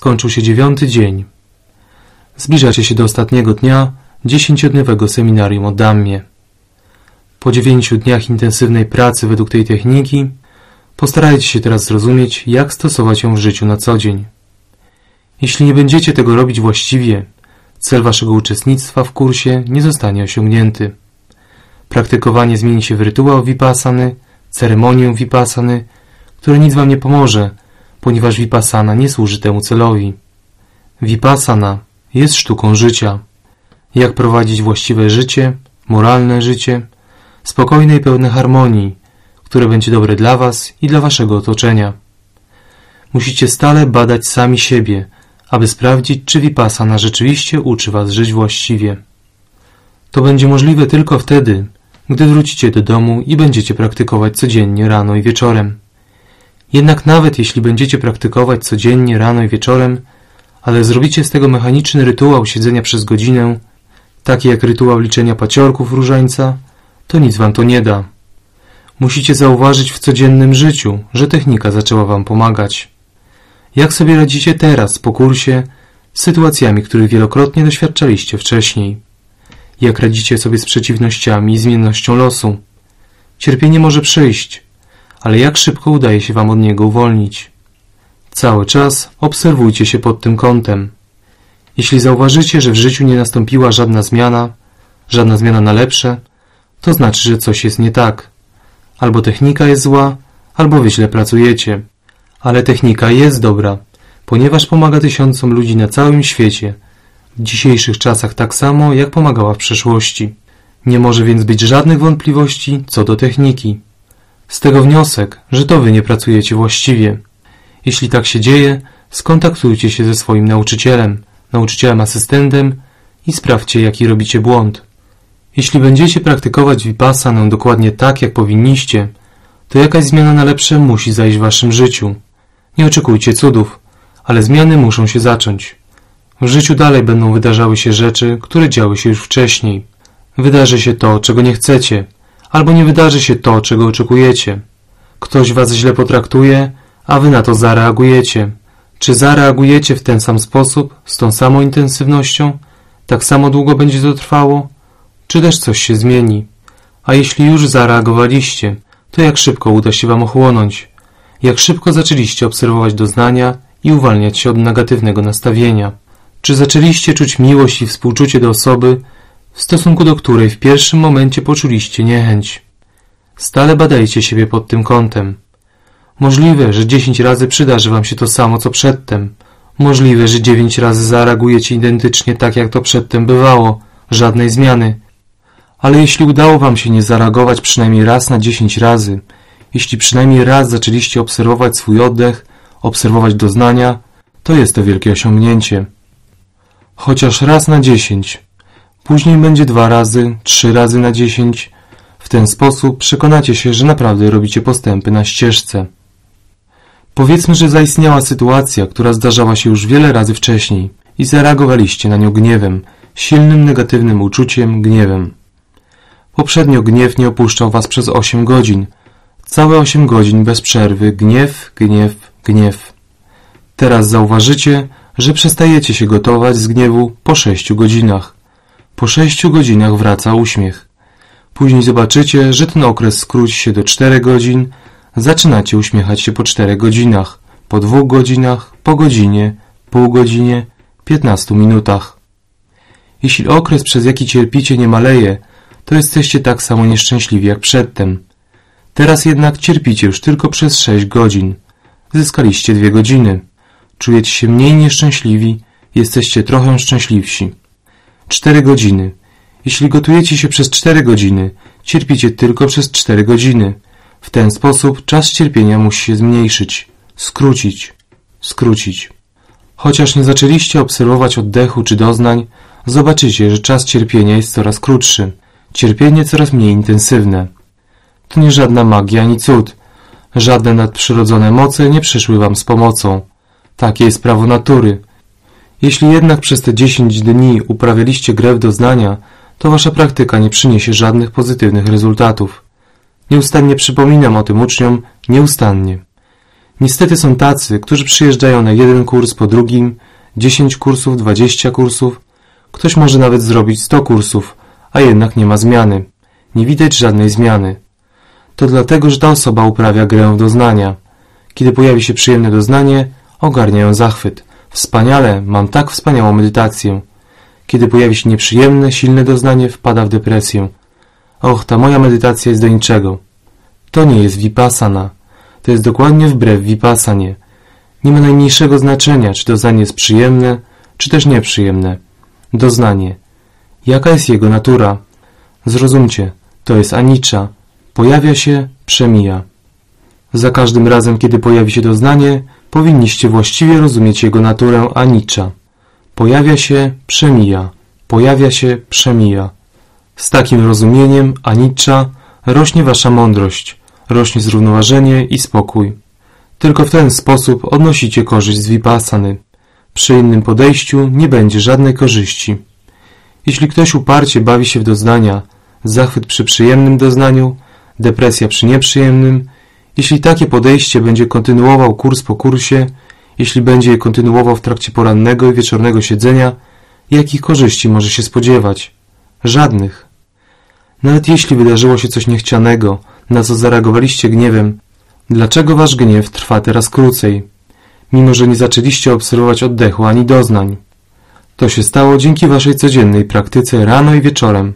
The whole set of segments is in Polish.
Skończył się dziewiąty dzień. Zbliżacie się do ostatniego dnia dziesięciodniowego seminarium o Dammie. Po dziewięciu dniach intensywnej pracy według tej techniki postarajcie się teraz zrozumieć, jak stosować ją w życiu na co dzień. Jeśli nie będziecie tego robić właściwie, cel waszego uczestnictwa w kursie nie zostanie osiągnięty. Praktykowanie zmieni się w rytuał vipassany, ceremonię vipassany, który nic wam nie pomoże, ponieważ vipassana nie służy temu celowi. Vipassana jest sztuką życia. Jak prowadzić właściwe życie, moralne życie, spokojne i pełne harmonii, które będzie dobre dla was i dla waszego otoczenia. Musicie stale badać sami siebie, aby sprawdzić, czy Vipassana rzeczywiście uczy was żyć właściwie. To będzie możliwe tylko wtedy, gdy wrócicie do domu i będziecie praktykować codziennie rano i wieczorem. Jednak nawet jeśli będziecie praktykować codziennie rano i wieczorem, ale zrobicie z tego mechaniczny rytuał siedzenia przez godzinę, taki jak rytuał liczenia paciorków różańca, to nic wam to nie da. Musicie zauważyć w codziennym życiu, że technika zaczęła wam pomagać. Jak sobie radzicie teraz po kursie z sytuacjami, których wielokrotnie doświadczaliście wcześniej? Jak radzicie sobie z przeciwnościami i zmiennością losu? Cierpienie może przyjść, ale jak szybko udaje się wam od niego uwolnić? Cały czas obserwujcie się pod tym kątem. Jeśli zauważycie, że w życiu nie nastąpiła żadna zmiana, żadna zmiana na lepsze, to znaczy, że coś jest nie tak. Albo technika jest zła, albo wy źle pracujecie. Ale technika jest dobra, ponieważ pomaga tysiącom ludzi na całym świecie, w dzisiejszych czasach tak samo, jak pomagała w przeszłości. Nie może więc być żadnych wątpliwości co do techniki. Z tego wniosek, że to wy nie pracujecie właściwie. Jeśli tak się dzieje, skontaktujcie się ze swoim nauczycielem, nauczycielem asystentem i sprawdźcie, jaki robicie błąd. Jeśli będziecie praktykować Vipassanę dokładnie tak, jak powinniście, to jakaś zmiana na lepsze musi zajść w waszym życiu. Nie oczekujcie cudów, ale zmiany muszą się zacząć. W życiu dalej będą wydarzały się rzeczy, które działy się już wcześniej. Wydarzy się to, czego nie chcecie, albo nie wydarzy się to, czego oczekujecie. Ktoś was źle potraktuje, a wy na to zareagujecie. Czy zareagujecie w ten sam sposób, z tą samą intensywnością? Tak samo długo będzie to trwało? Czy też coś się zmieni? A jeśli już zareagowaliście, to jak szybko uda się wam ochłonąć? Jak szybko zaczęliście obserwować doznania i uwalniać się od negatywnego nastawienia? Czy zaczęliście czuć miłość i współczucie do osoby, w stosunku do której w pierwszym momencie poczuliście niechęć? Stale badajcie siebie pod tym kątem. Możliwe, że dziesięć razy przydarzy wam się to samo, co przedtem. Możliwe, że dziewięć razy zareagujecie identycznie tak, jak to przedtem bywało. Żadnej zmiany. Ale jeśli udało wam się nie zareagować przynajmniej raz na dziesięć razy, jeśli przynajmniej raz zaczęliście obserwować swój oddech, obserwować doznania, to jest to wielkie osiągnięcie. Chociaż raz na dziesięć. Później będzie dwa razy, trzy razy na dziesięć. W ten sposób przekonacie się, że naprawdę robicie postępy na ścieżce. Powiedzmy, że zaistniała sytuacja, która zdarzała się już wiele razy wcześniej i zareagowaliście na nią gniewem, silnym negatywnym uczuciem, gniewem. Poprzednio gniew nie opuszczał was przez osiem godzin. Całe osiem godzin bez przerwy, gniew, gniew, gniew. Teraz zauważycie, że przestajecie się gotować z gniewu po sześciu godzinach. Po sześciu godzinach wraca uśmiech. Później zobaczycie, że ten okres skróci się do czterech godzin, zaczynacie uśmiechać się po czterech godzinach, po dwóch godzinach, po godzinie, pół godzinie, piętnastu minutach. Jeśli okres, przez jaki cierpicie, nie maleje, to jesteście tak samo nieszczęśliwi jak przedtem. Teraz jednak cierpicie już tylko przez sześć godzin. Zyskaliście dwie godziny. Czujecie się mniej nieszczęśliwi, jesteście trochę szczęśliwsi. Cztery godziny. Jeśli gotujecie się przez cztery godziny, cierpicie tylko przez cztery godziny. W ten sposób czas cierpienia musi się zmniejszyć, skrócić, skrócić. Chociaż nie zaczęliście obserwować oddechu czy doznań, zobaczycie, że czas cierpienia jest coraz krótszy, cierpienie coraz mniej intensywne. To nie żadna magia ani cud. Żadne nadprzyrodzone moce nie przyszły wam z pomocą. Takie jest prawo natury. Jeśli jednak przez te dziesięć dni uprawialiście grę w doznania, to wasza praktyka nie przyniesie żadnych pozytywnych rezultatów. Nieustannie przypominam o tym uczniom, nieustannie. Niestety są tacy, którzy przyjeżdżają na jeden kurs po drugim, 10 kursów, 20 kursów. Ktoś może nawet zrobić 100 kursów, a jednak nie ma zmiany. Nie widać żadnej zmiany. To dlatego, że ta osoba uprawia grę w doznania. Kiedy pojawi się przyjemne doznanie, ogarnia ją zachwyt. Wspaniale, mam tak wspaniałą medytację. Kiedy pojawi się nieprzyjemne, silne doznanie, wpada w depresję. Och, ta moja medytacja jest do niczego. To nie jest vipassana. To jest dokładnie wbrew vipassanie. Nie ma najmniejszego znaczenia, czy doznanie jest przyjemne, czy też nieprzyjemne. Doznanie. Jaka jest jego natura? Zrozumcie, to jest anicza. Pojawia się, przemija. Za każdym razem, kiedy pojawi się doznanie, powinniście właściwie rozumieć jego naturę anicza. Pojawia się, przemija. Pojawia się, przemija. Z takim rozumieniem anicza rośnie wasza mądrość, rośnie zrównoważenie i spokój. Tylko w ten sposób odnosicie korzyść z vipassany. Przy innym podejściu nie będzie żadnej korzyści. Jeśli ktoś uparcie bawi się w doznania, zachwyt przy przyjemnym doznaniu, depresja przy nieprzyjemnym, jeśli takie podejście będzie kontynuował kurs po kursie, jeśli będzie je kontynuował w trakcie porannego i wieczornego siedzenia, jakich korzyści może się spodziewać? Żadnych. Nawet jeśli wydarzyło się coś niechcianego, na co zareagowaliście gniewem, dlaczego wasz gniew trwa teraz krócej, mimo że nie zaczęliście obserwować oddechu ani doznań? To się stało dzięki waszej codziennej praktyce rano i wieczorem.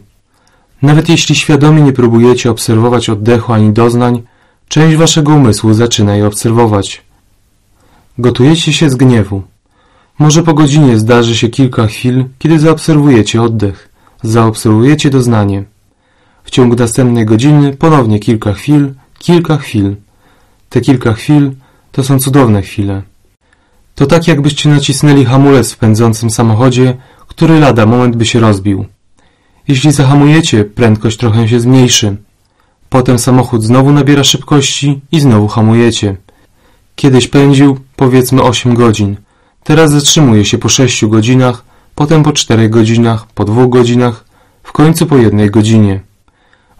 Nawet jeśli świadomie nie próbujecie obserwować oddechu ani doznań, część waszego umysłu zaczyna je obserwować. Gotujecie się z gniewu. Może po godzinie zdarzy się kilka chwil, kiedy zaobserwujecie oddech, zaobserwujecie doznanie. W ciągu następnej godziny ponownie kilka chwil, kilka chwil. Te kilka chwil to są cudowne chwile. To tak jakbyście nacisnęli hamulec w pędzącym samochodzie, który lada moment by się rozbił. Jeśli zahamujecie, prędkość trochę się zmniejszy. Potem samochód znowu nabiera szybkości i znowu hamujecie. Kiedyś pędził, powiedzmy 8 godzin. Teraz zatrzymuje się po 6 godzinach, potem po 4 godzinach, po 2 godzinach, w końcu po jednej godzinie.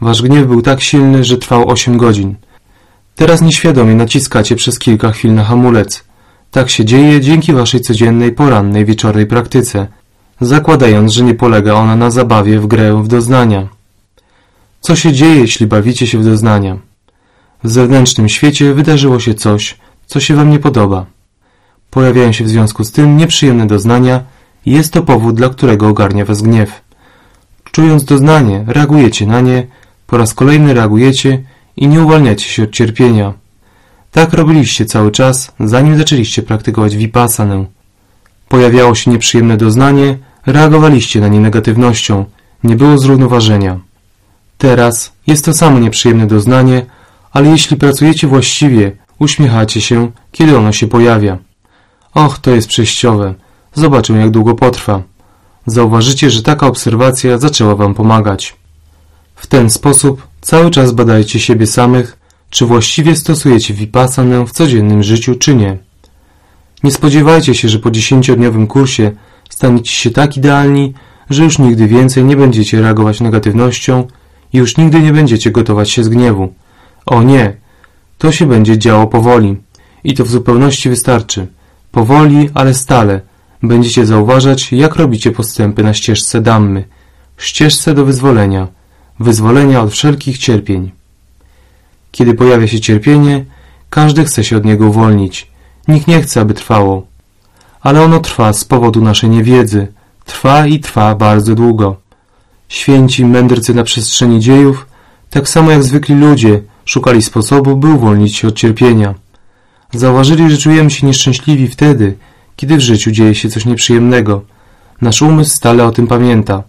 Wasz gniew był tak silny, że trwał 8 godzin. Teraz nieświadomie naciskacie przez kilka chwil na hamulec. Tak się dzieje dzięki waszej codziennej, porannej, wieczornej praktyce, zakładając, że nie polega ona na zabawie w grę w doznania. Co się dzieje, jeśli bawicie się w doznania? W zewnętrznym świecie wydarzyło się coś, co się wam nie podoba. Pojawiają się w związku z tym nieprzyjemne doznania i jest to powód, dla którego ogarnia was gniew. Czując doznanie, reagujecie na nie, po raz kolejny reagujecie i nie uwalniacie się od cierpienia. Tak robiliście cały czas, zanim zaczęliście praktykować vipassanę. Pojawiało się nieprzyjemne doznanie, reagowaliście na nie negatywnością, nie było zrównoważenia. Teraz jest to samo nieprzyjemne doznanie, ale jeśli pracujecie właściwie, uśmiechacie się, kiedy ono się pojawia. Och, to jest przejściowe. Zobaczę, jak długo potrwa. Zauważycie, że taka obserwacja zaczęła Wam pomagać. W ten sposób cały czas badajcie siebie samych, czy właściwie stosujecie vipassanę w codziennym życiu, czy nie. Nie spodziewajcie się, że po dziesięciodniowym kursie staniecie się tak idealni, że już nigdy więcej nie będziecie reagować negatywnością już nigdy nie będziecie gotować się z gniewu. O nie, to się będzie działo powoli i to w zupełności wystarczy. Powoli, ale stale będziecie zauważać, jak robicie postępy na ścieżce dammy, ścieżce do wyzwolenia, wyzwolenia od wszelkich cierpień. Kiedy pojawia się cierpienie, każdy chce się od niego uwolnić. Nikt nie chce, aby trwało. Ale ono trwa z powodu naszej niewiedzy. Trwa i trwa bardzo długo. Święci mędrcy na przestrzeni dziejów, tak samo jak zwykli ludzie, szukali sposobu, by uwolnić się od cierpienia. Zauważyli, że czujemy się nieszczęśliwi wtedy, kiedy w życiu dzieje się coś nieprzyjemnego. Nasz umysł stale o tym pamięta.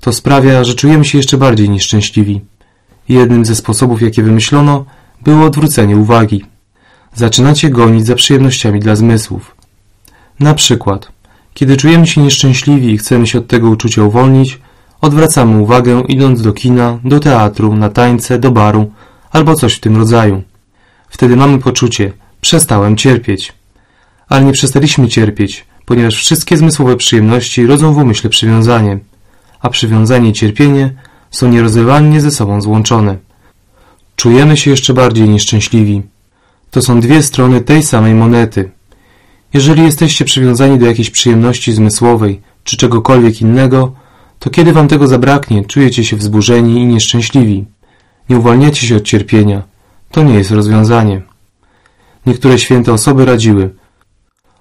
To sprawia, że czujemy się jeszcze bardziej nieszczęśliwi. Jednym ze sposobów, jakie wymyślono, było odwrócenie uwagi. Zaczynacie gonić za przyjemnościami dla zmysłów. Na przykład, kiedy czujemy się nieszczęśliwi i chcemy się od tego uczucia uwolnić, odwracamy uwagę idąc do kina, do teatru, na tańce, do baru albo coś w tym rodzaju. Wtedy mamy poczucie, przestałem cierpieć. Ale nie przestaliśmy cierpieć, ponieważ wszystkie zmysłowe przyjemności rodzą w umyśle przywiązanie, a przywiązanie i cierpienie są nierozerwalnie ze sobą złączone. Czujemy się jeszcze bardziej nieszczęśliwi. To są dwie strony tej samej monety. Jeżeli jesteście przywiązani do jakiejś przyjemności zmysłowej czy czegokolwiek innego, to kiedy wam tego zabraknie, czujecie się wzburzeni i nieszczęśliwi. Nie uwalniacie się od cierpienia. To nie jest rozwiązanie. Niektóre święte osoby radziły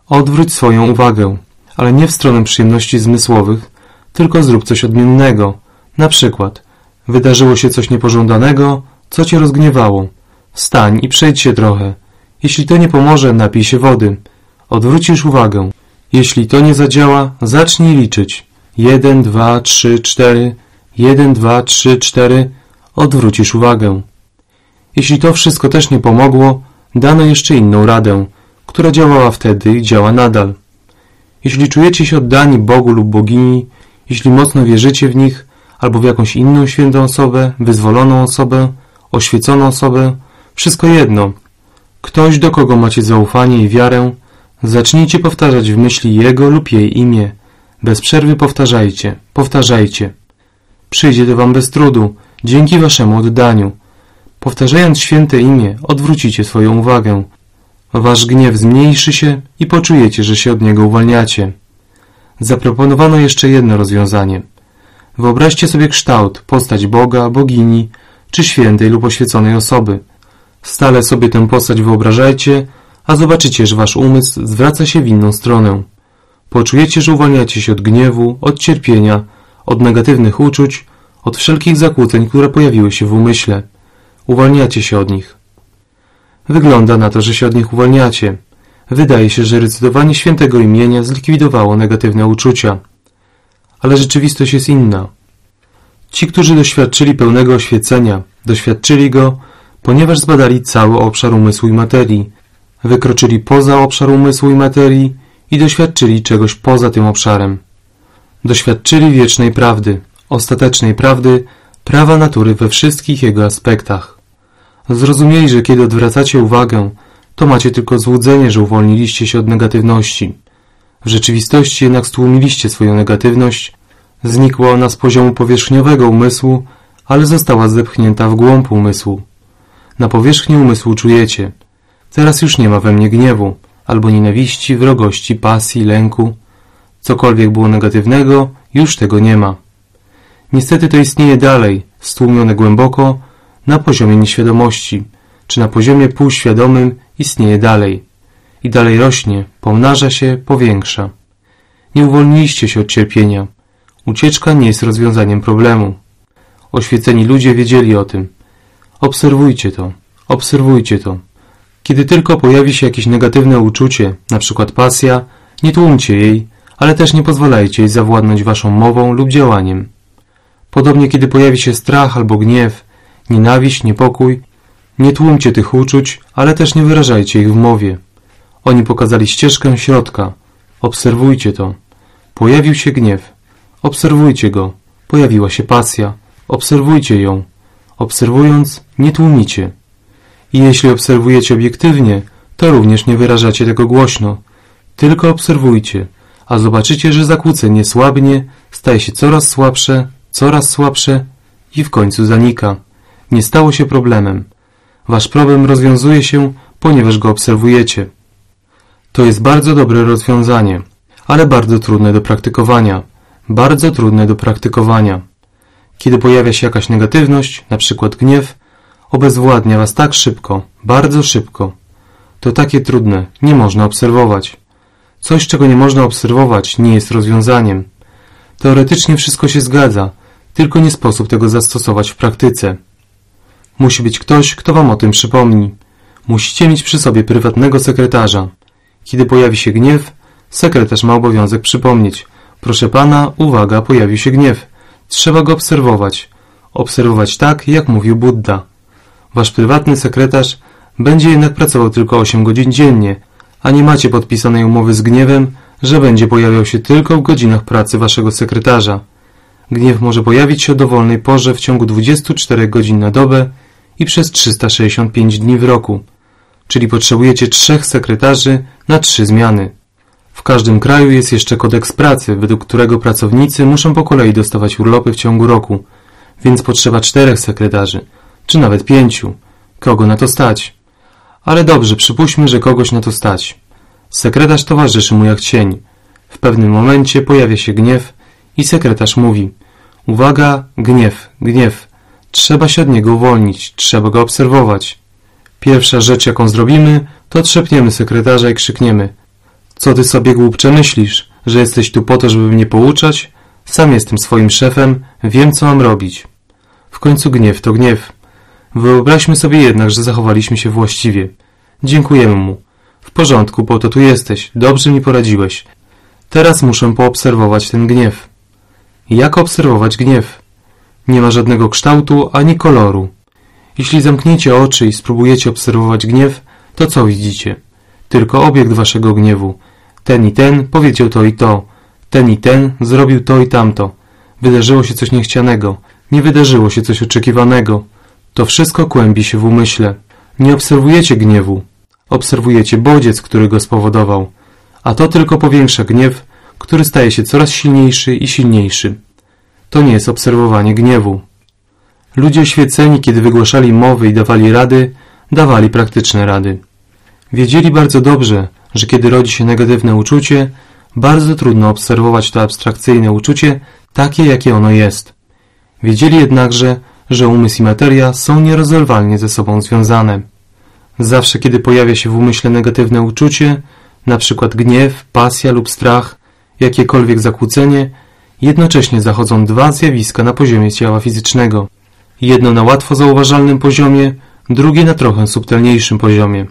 odwróć swoją uwagę, ale nie w stronę przyjemności zmysłowych, tylko zrób coś odmiennego. Na przykład, wydarzyło się coś niepożądanego, co cię rozgniewało. Wstań i przejdź się trochę. Jeśli to nie pomoże, napij się wody. Odwrócisz uwagę. Jeśli to nie zadziała, zacznij liczyć. Jeden, dwa, trzy, cztery. Jeden, dwa, trzy, cztery. Odwrócisz uwagę. Jeśli to wszystko też nie pomogło, dano jeszcze inną radę, która działała wtedy i działa nadal. Jeśli czujecie się oddani Bogu lub bogini, jeśli mocno wierzycie w nich, albo w jakąś inną świętą osobę, wyzwoloną osobę, oświeconą osobę, wszystko jedno. Ktoś, do kogo macie zaufanie i wiarę, zacznijcie powtarzać w myśli jego lub jej imię. Bez przerwy powtarzajcie, powtarzajcie. Przyjdzie to wam bez trudu, dzięki waszemu oddaniu. Powtarzając święte imię, odwrócicie swoją uwagę. Wasz gniew zmniejszy się i poczujecie, że się od niego uwalniacie. Zaproponowano jeszcze jedno rozwiązanie. Wyobraźcie sobie kształt, postać Boga, bogini, czy świętej lub oświeconej osoby. Stale sobie tę postać wyobrażajcie, a zobaczycie, że wasz umysł zwraca się w inną stronę. Poczujecie, że uwalniacie się od gniewu, od cierpienia, od negatywnych uczuć, od wszelkich zakłóceń, które pojawiły się w umyśle. Uwalniacie się od nich. Wygląda na to, że się od nich uwalniacie. Wydaje się, że recytowanie świętego imienia zlikwidowało negatywne uczucia. Ale rzeczywistość jest inna. Ci, którzy doświadczyli pełnego oświecenia, doświadczyli go, ponieważ zbadali cały obszar umysłu i materii, wykroczyli poza obszar umysłu i materii i doświadczyli czegoś poza tym obszarem. Doświadczyli wiecznej prawdy, ostatecznej prawdy, prawa natury we wszystkich jego aspektach. Zrozumieli, że kiedy odwracacie uwagę, to macie tylko złudzenie, że uwolniliście się od negatywności. W rzeczywistości jednak stłumiliście swoją negatywność, znikła ona z poziomu powierzchniowego umysłu, ale została zepchnięta w głąb umysłu. Na powierzchni umysłu czujecie, teraz już nie ma we mnie gniewu, albo nienawiści, wrogości, pasji, lęku. Cokolwiek było negatywnego, już tego nie ma. Niestety to istnieje dalej, stłumione głęboko, na poziomie nieświadomości, czy na poziomie półświadomym istnieje dalej. I dalej rośnie, pomnaża się, powiększa. Nie uwolniliście się od cierpienia. Ucieczka nie jest rozwiązaniem problemu. Oświeceni ludzie wiedzieli o tym. Obserwujcie to. Obserwujcie to. Kiedy tylko pojawi się jakieś negatywne uczucie, przykład pasja, nie tłumcie jej, ale też nie pozwalajcie jej zawładnąć waszą mową lub działaniem. Podobnie kiedy pojawi się strach albo gniew, nienawiść, niepokój, nie tłumcie tych uczuć, ale też nie wyrażajcie ich w mowie. Oni pokazali ścieżkę środka. Obserwujcie to. Pojawił się gniew. Obserwujcie go. Pojawiła się pasja. Obserwujcie ją. Obserwując, nie tłumicie. I jeśli obserwujecie obiektywnie, to również nie wyrażacie tego głośno. Tylko obserwujcie, a zobaczycie, że zakłócenie słabnie, staje się coraz słabsze, coraz słabsze i w końcu zanika. Nie stało się problemem. Wasz problem rozwiązuje się, ponieważ go obserwujecie. To jest bardzo dobre rozwiązanie, ale bardzo trudne do praktykowania. Bardzo trudne do praktykowania. Kiedy pojawia się jakaś negatywność, przykład gniew, obezwładnia was tak szybko, bardzo szybko. To takie trudne, nie można obserwować. Coś, czego nie można obserwować, nie jest rozwiązaniem. Teoretycznie wszystko się zgadza, tylko nie sposób tego zastosować w praktyce. Musi być ktoś, kto wam o tym przypomni. Musicie mieć przy sobie prywatnego sekretarza. Kiedy pojawi się gniew, sekretarz ma obowiązek przypomnieć. Proszę pana, uwaga, pojawił się gniew. Trzeba go obserwować. Obserwować tak, jak mówił Buddha. Wasz prywatny sekretarz będzie jednak pracował tylko 8 godzin dziennie, a nie macie podpisanej umowy z gniewem, że będzie pojawiał się tylko w godzinach pracy waszego sekretarza. Gniew może pojawić się o dowolnej porze w ciągu 24 godzin na dobę i przez 365 dni w roku, czyli potrzebujecie trzech sekretarzy na trzy zmiany. W każdym kraju jest jeszcze kodeks pracy, według którego pracownicy muszą po kolei dostawać urlopy w ciągu roku, więc potrzeba czterech sekretarzy, czy nawet pięciu. Kogo na to stać? Ale dobrze, przypuśćmy, że kogoś na to stać. Sekretarz towarzyszy mu jak cień. W pewnym momencie pojawia się gniew i sekretarz mówi Uwaga, gniew, gniew. Trzeba się od niego uwolnić, trzeba go obserwować. Pierwsza rzecz, jaką zrobimy, to trzepniemy sekretarza i krzykniemy Co ty sobie głupcze myślisz, że jesteś tu po to, żeby mnie pouczać? Sam jestem swoim szefem, wiem co mam robić. W końcu gniew to gniew. Wyobraźmy sobie jednak, że zachowaliśmy się właściwie. Dziękujemy mu. W porządku, po to tu jesteś, dobrze mi poradziłeś. Teraz muszę poobserwować ten gniew. Jak obserwować gniew? Nie ma żadnego kształtu ani koloru. Jeśli zamkniecie oczy i spróbujecie obserwować gniew, to co widzicie? Tylko obiekt waszego gniewu. Ten i ten powiedział to i to. Ten i ten zrobił to i tamto. Wydarzyło się coś niechcianego. Nie wydarzyło się coś oczekiwanego. To wszystko kłębi się w umyśle. Nie obserwujecie gniewu. Obserwujecie bodziec, który go spowodował. A to tylko powiększa gniew, który staje się coraz silniejszy i silniejszy. To nie jest obserwowanie gniewu. Ludzie oświeceni, kiedy wygłaszali mowy i dawali rady, dawali praktyczne rady. Wiedzieli bardzo dobrze, że kiedy rodzi się negatywne uczucie, bardzo trudno obserwować to abstrakcyjne uczucie takie, jakie ono jest. Wiedzieli jednakże, że umysł i materia są nierozerwalnie ze sobą związane. Zawsze, kiedy pojawia się w umyśle negatywne uczucie, przykład gniew, pasja lub strach, jakiekolwiek zakłócenie, jednocześnie zachodzą dwa zjawiska na poziomie ciała fizycznego. Jedno na łatwo zauważalnym poziomie, drugie na trochę subtelniejszym poziomie.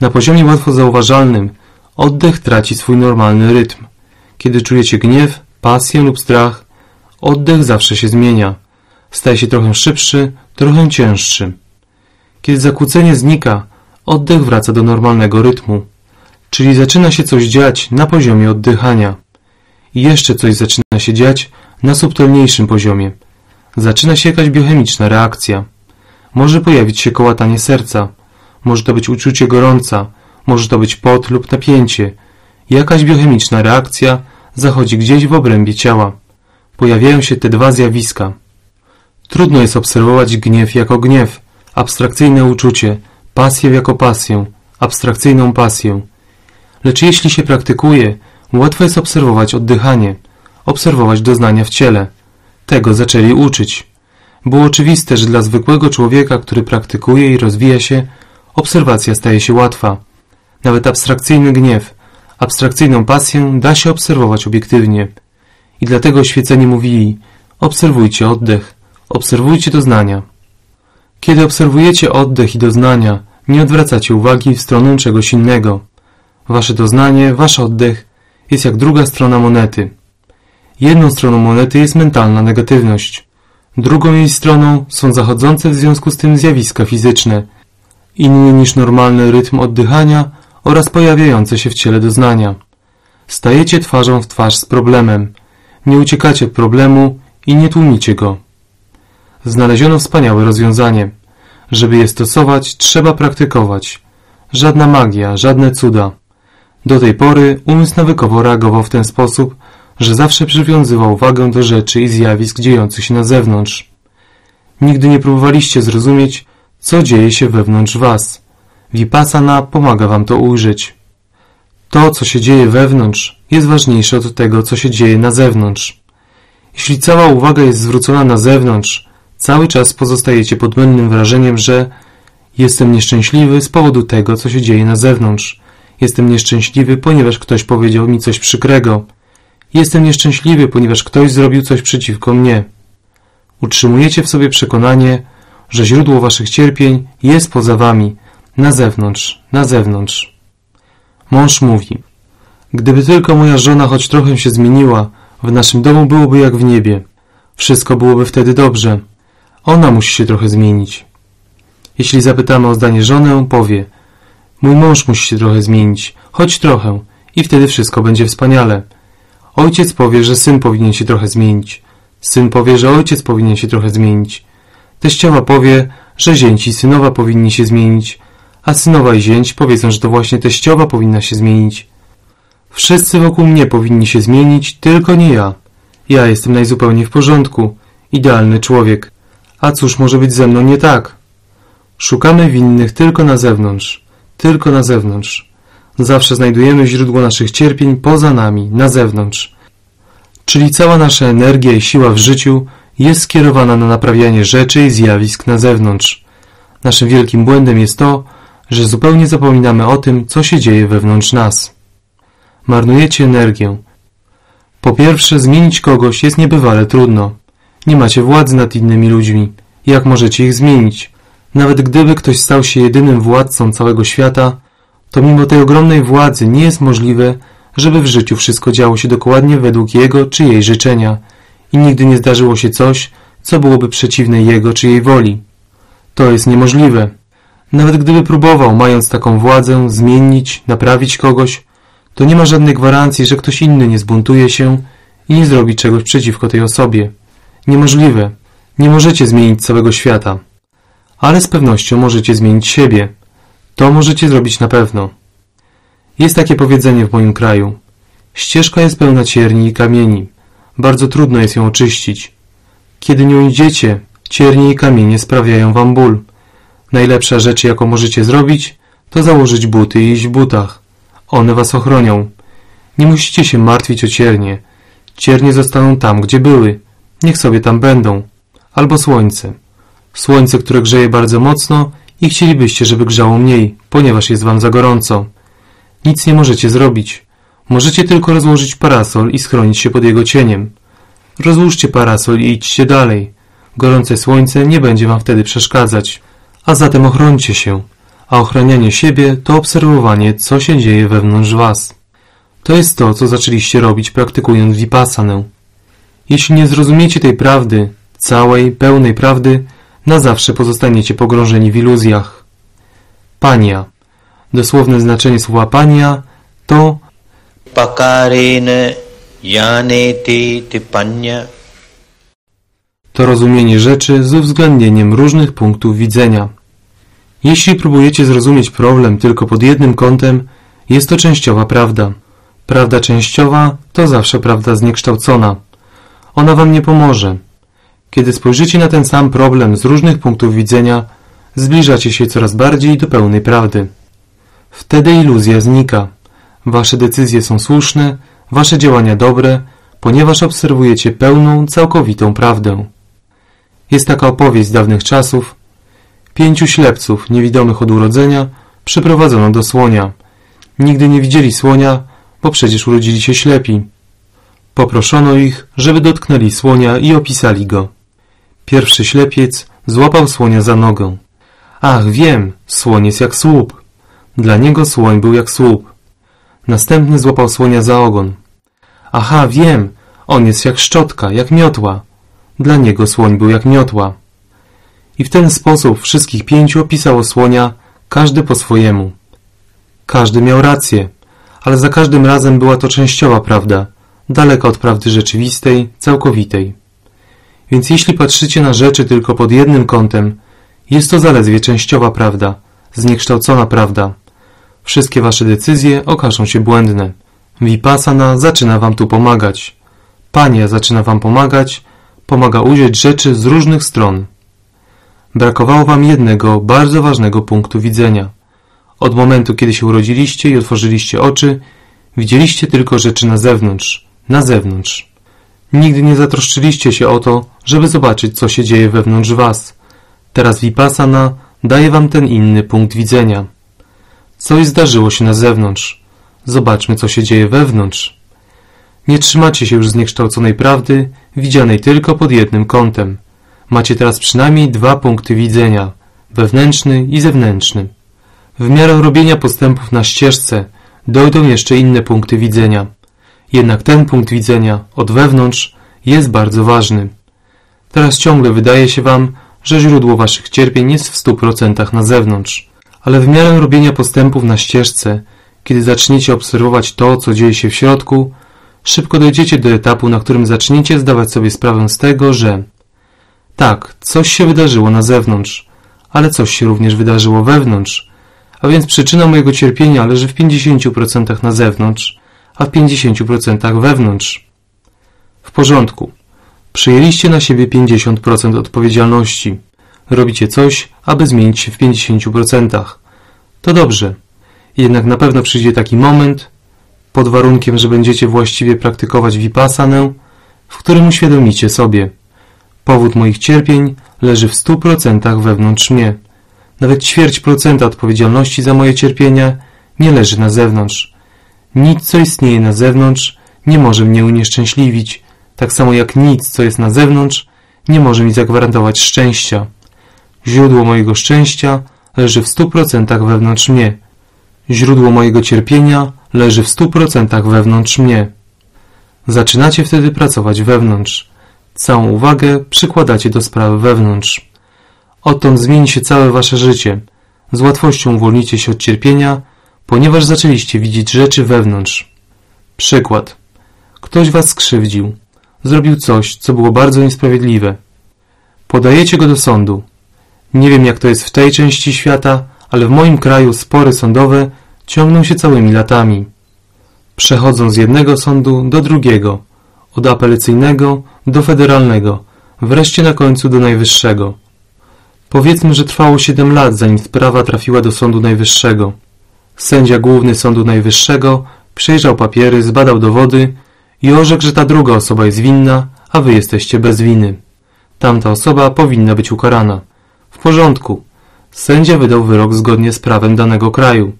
Na poziomie łatwo zauważalnym oddech traci swój normalny rytm. Kiedy czujecie gniew, pasję lub strach, oddech zawsze się zmienia. Staje się trochę szybszy, trochę cięższy. Kiedy zakłócenie znika, oddech wraca do normalnego rytmu, czyli zaczyna się coś dziać na poziomie oddychania. I jeszcze coś zaczyna się dziać na subtelniejszym poziomie. Zaczyna się jakaś biochemiczna reakcja. Może pojawić się kołatanie serca, może to być uczucie gorąca, może to być pot lub napięcie. Jakaś biochemiczna reakcja zachodzi gdzieś w obrębie ciała. Pojawiają się te dwa zjawiska. Trudno jest obserwować gniew jako gniew, abstrakcyjne uczucie, pasję jako pasję, abstrakcyjną pasję. Lecz jeśli się praktykuje, łatwo jest obserwować oddychanie, obserwować doznania w ciele. Tego zaczęli uczyć. Było oczywiste, że dla zwykłego człowieka, który praktykuje i rozwija się, obserwacja staje się łatwa. Nawet abstrakcyjny gniew, abstrakcyjną pasję da się obserwować obiektywnie. I dlatego świeceni mówili, obserwujcie oddech, obserwujcie doznania. Kiedy obserwujecie oddech i doznania, nie odwracacie uwagi w stronę czegoś innego. Wasze doznanie, wasz oddech jest jak druga strona monety. Jedną stroną monety jest mentalna negatywność. Drugą jej stroną są zachodzące w związku z tym zjawiska fizyczne, inny niż normalny rytm oddychania oraz pojawiające się w ciele doznania. Stajecie twarzą w twarz z problemem. Nie uciekacie od problemu i nie tłumicie go. Znaleziono wspaniałe rozwiązanie. Żeby je stosować, trzeba praktykować. Żadna magia, żadne cuda. Do tej pory umysł nawykowo reagował w ten sposób, że zawsze przywiązywał uwagę do rzeczy i zjawisk dziejących się na zewnątrz. Nigdy nie próbowaliście zrozumieć, co dzieje się wewnątrz was. Vipassana pomaga wam to ujrzeć. To, co się dzieje wewnątrz, jest ważniejsze od tego, co się dzieje na zewnątrz. Jeśli cała uwaga jest zwrócona na zewnątrz, cały czas pozostajecie pod mylnym wrażeniem, że jestem nieszczęśliwy z powodu tego, co się dzieje na zewnątrz. Jestem nieszczęśliwy, ponieważ ktoś powiedział mi coś przykrego. Jestem nieszczęśliwy, ponieważ ktoś zrobił coś przeciwko mnie. Utrzymujecie w sobie przekonanie, że źródło waszych cierpień jest poza wami, na zewnątrz, na zewnątrz. Mąż mówi, gdyby tylko moja żona choć trochę się zmieniła, w naszym domu byłoby jak w niebie. Wszystko byłoby wtedy dobrze. Ona musi się trochę zmienić. Jeśli zapytamy o zdanie żonę, powie Mój mąż musi się trochę zmienić, choć trochę, i wtedy wszystko będzie wspaniale. Ojciec powie, że syn powinien się trochę zmienić. Syn powie, że ojciec powinien się trochę zmienić. Teściowa powie, że zięć i synowa powinni się zmienić, a synowa i zięć powiedzą, że to właśnie teściowa powinna się zmienić. Wszyscy wokół mnie powinni się zmienić, tylko nie ja. Ja jestem najzupełniej w porządku, idealny człowiek. A cóż może być ze mną nie tak? Szukamy winnych tylko na zewnątrz, tylko na zewnątrz. Zawsze znajdujemy źródło naszych cierpień poza nami, na zewnątrz. Czyli cała nasza energia i siła w życiu jest skierowana na naprawianie rzeczy i zjawisk na zewnątrz. Naszym wielkim błędem jest to, że zupełnie zapominamy o tym, co się dzieje wewnątrz nas. Marnujecie energię. Po pierwsze, zmienić kogoś jest niebywale trudno. Nie macie władzy nad innymi ludźmi. Jak możecie ich zmienić? Nawet gdyby ktoś stał się jedynym władcą całego świata, to mimo tej ogromnej władzy nie jest możliwe, żeby w życiu wszystko działo się dokładnie według jego czy jej życzenia i nigdy nie zdarzyło się coś, co byłoby przeciwne jego czy jej woli. To jest niemożliwe. Nawet gdyby próbował, mając taką władzę, zmienić, naprawić kogoś, to nie ma żadnej gwarancji, że ktoś inny nie zbuntuje się i nie zrobi czegoś przeciwko tej osobie. Niemożliwe. Nie możecie zmienić całego świata. Ale z pewnością możecie zmienić siebie. To możecie zrobić na pewno. Jest takie powiedzenie w moim kraju. Ścieżka jest pełna cierni i kamieni. Bardzo trudno jest ją oczyścić. Kiedy nią idziecie, ciernie i kamienie sprawiają wam ból. Najlepsza rzecz, jaką możecie zrobić, to założyć buty i iść w butach. One was ochronią. Nie musicie się martwić o ciernie. Ciernie zostaną tam, gdzie były. Niech sobie tam będą. Albo słońce. Słońce, które grzeje bardzo mocno i chcielibyście, żeby grzało mniej, ponieważ jest wam za gorąco. Nic nie możecie zrobić. Możecie tylko rozłożyć parasol i schronić się pod jego cieniem. Rozłóżcie parasol i idźcie dalej. Gorące słońce nie będzie wam wtedy przeszkadzać. A zatem ochrońcie się. A ochranianie siebie to obserwowanie, co się dzieje wewnątrz was. To jest to, co zaczęliście robić praktykując Vipassanę. Jeśli nie zrozumiecie tej prawdy, całej, pełnej prawdy, na zawsze pozostaniecie pogrążeni w iluzjach. Pania. Dosłowne znaczenie słowa pania to Pakarene janeti typania. to rozumienie rzeczy z uwzględnieniem różnych punktów widzenia. Jeśli próbujecie zrozumieć problem tylko pod jednym kątem, jest to częściowa prawda. Prawda częściowa to zawsze prawda zniekształcona. Ona wam nie pomoże. Kiedy spojrzycie na ten sam problem z różnych punktów widzenia, zbliżacie się coraz bardziej do pełnej prawdy. Wtedy iluzja znika. Wasze decyzje są słuszne, wasze działania dobre, ponieważ obserwujecie pełną, całkowitą prawdę. Jest taka opowieść z dawnych czasów. Pięciu ślepców, niewidomych od urodzenia, przyprowadzono do słonia. Nigdy nie widzieli słonia, bo przecież urodzili się ślepi. Poproszono ich, żeby dotknęli słonia i opisali go. Pierwszy ślepiec złapał słonia za nogę. Ach, wiem, słoń jest jak słup. Dla niego słoń był jak słup. Następny złapał słonia za ogon. Aha, wiem, on jest jak szczotka, jak miotła. Dla niego słoń był jak miotła. I w ten sposób wszystkich pięciu opisało słonia, każdy po swojemu. Każdy miał rację, ale za każdym razem była to częściowa prawda, daleka od prawdy rzeczywistej, całkowitej. Więc jeśli patrzycie na rzeczy tylko pod jednym kątem, jest to zaledwie częściowa prawda, zniekształcona prawda. Wszystkie wasze decyzje okażą się błędne. Vipassana zaczyna wam tu pomagać. Panie zaczyna wam pomagać, pomaga ujrzeć rzeczy z różnych stron. Brakowało wam jednego, bardzo ważnego punktu widzenia. Od momentu, kiedy się urodziliście i otworzyliście oczy, widzieliście tylko rzeczy na zewnątrz, na zewnątrz. Nigdy nie zatroszczyliście się o to, żeby zobaczyć, co się dzieje wewnątrz was. Teraz Vipassana daje wam ten inny punkt widzenia. Coś zdarzyło się na zewnątrz. Zobaczmy, co się dzieje wewnątrz. Nie trzymacie się już zniekształconej prawdy, widzianej tylko pod jednym kątem. Macie teraz przynajmniej dwa punkty widzenia, wewnętrzny i zewnętrzny. W miarę robienia postępów na ścieżce dojdą jeszcze inne punkty widzenia. Jednak ten punkt widzenia od wewnątrz jest bardzo ważny. Teraz ciągle wydaje się wam, że źródło waszych cierpień jest w stu procentach na zewnątrz. Ale w miarę robienia postępów na ścieżce, kiedy zaczniecie obserwować to, co dzieje się w środku, szybko dojdziecie do etapu, na którym zaczniecie zdawać sobie sprawę z tego, że tak, coś się wydarzyło na zewnątrz, ale coś się również wydarzyło wewnątrz, a więc przyczyna mojego cierpienia leży w 50% na zewnątrz, a w 50% wewnątrz. W porządku. Przyjęliście na siebie 50% odpowiedzialności. Robicie coś, aby zmienić się w 50%. To dobrze. Jednak na pewno przyjdzie taki moment, pod warunkiem, że będziecie właściwie praktykować vipassanę, w którym uświadomicie sobie. Powód moich cierpień leży w 100% wewnątrz mnie. Nawet ćwierć procenta odpowiedzialności za moje cierpienia nie leży na zewnątrz. Nic, co istnieje na zewnątrz, nie może mnie unieszczęśliwić, tak samo jak nic, co jest na zewnątrz, nie może mi zagwarantować szczęścia. Źródło mojego szczęścia leży w stu procentach wewnątrz mnie. Źródło mojego cierpienia leży w stu procentach wewnątrz mnie. Zaczynacie wtedy pracować wewnątrz. Całą uwagę przykładacie do sprawy wewnątrz. Odtąd zmieni się całe wasze życie. Z łatwością uwolnicie się od cierpienia, ponieważ zaczęliście widzieć rzeczy wewnątrz. Przykład. Ktoś was skrzywdził. Zrobił coś, co było bardzo niesprawiedliwe. Podajecie go do sądu. Nie wiem jak to jest w tej części świata, ale w moim kraju spory sądowe ciągną się całymi latami. Przechodzą z jednego sądu do drugiego, od apelacyjnego do federalnego, wreszcie na końcu do najwyższego. Powiedzmy, że trwało 7 lat, zanim sprawa trafiła do Sądu Najwyższego. Sędzia główny Sądu Najwyższego przejrzał papiery, zbadał dowody i orzekł, że ta druga osoba jest winna, a wy jesteście bez winy. Tamta osoba powinna być ukarana. W porządku. Sędzia wydał wyrok zgodnie z prawem danego kraju.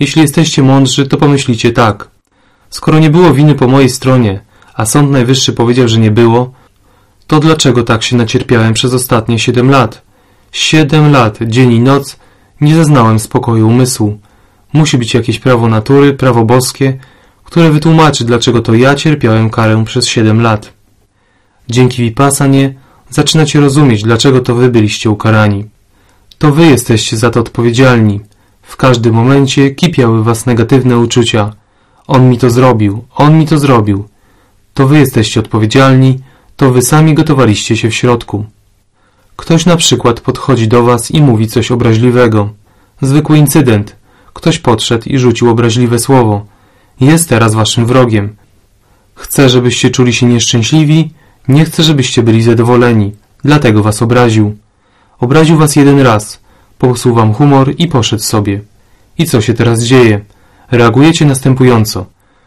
Jeśli jesteście mądrzy, to pomyślicie tak. Skoro nie było winy po mojej stronie, a Sąd Najwyższy powiedział, że nie było, to dlaczego tak się nacierpiałem przez ostatnie siedem lat? Siedem lat, dzień i noc, nie zaznałem spokoju umysłu. Musi być jakieś prawo natury, prawo boskie, które wytłumaczy, dlaczego to ja cierpiałem karę przez siedem lat. Dzięki Vipassanie zaczynacie rozumieć, dlaczego to wy byliście ukarani. To wy jesteście za to odpowiedzialni. W każdym momencie kipiały was negatywne uczucia. On mi to zrobił, on mi to zrobił. To wy jesteście odpowiedzialni, to wy sami gotowaliście się w środku. Ktoś na przykład podchodzi do was i mówi coś obraźliwego. Zwykły incydent. Ktoś podszedł i rzucił obraźliwe słowo. Jest teraz waszym wrogiem. Chce, żebyście czuli się nieszczęśliwi, nie chce, żebyście byli zadowoleni. Dlatego was obraził. Obraził was jeden raz. Popsuł wam humor i poszedł sobie. I co się teraz dzieje? Reagujecie następująco.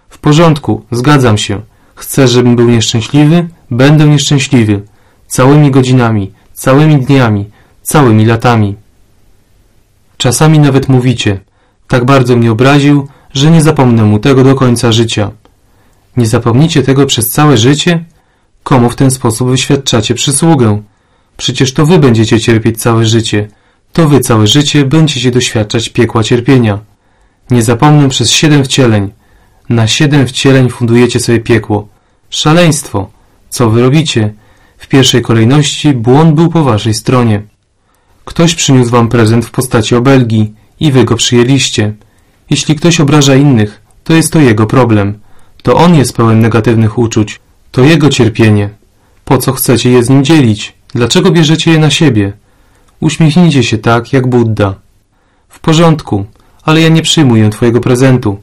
W porządku, zgadzam się. Chcesz, żebym był nieszczęśliwy? Będę nieszczęśliwy. Całymi godzinami, całymi dniami, całymi latami. Czasami nawet mówicie, tak bardzo mnie obraził, że nie zapomnę mu tego do końca życia. Nie zapomnicie tego przez całe życie? Komu w ten sposób wyświadczacie przysługę? Przecież to wy będziecie cierpieć całe życie. To wy całe życie będziecie doświadczać piekła cierpienia. Nie zapomnę przez siedem wcieleń. Na siedem wcieleń fundujecie sobie piekło. Szaleństwo! Co wy robicie? W pierwszej kolejności błąd był po waszej stronie. Ktoś przyniósł wam prezent w postaci obelgi i wy go przyjęliście. Jeśli ktoś obraża innych, to jest to jego problem. To on jest pełen negatywnych uczuć. To jego cierpienie. Po co chcecie je z nim dzielić? Dlaczego bierzecie je na siebie? Uśmiechnijcie się tak, jak Buddha. W porządku, ale ja nie przyjmuję twojego prezentu.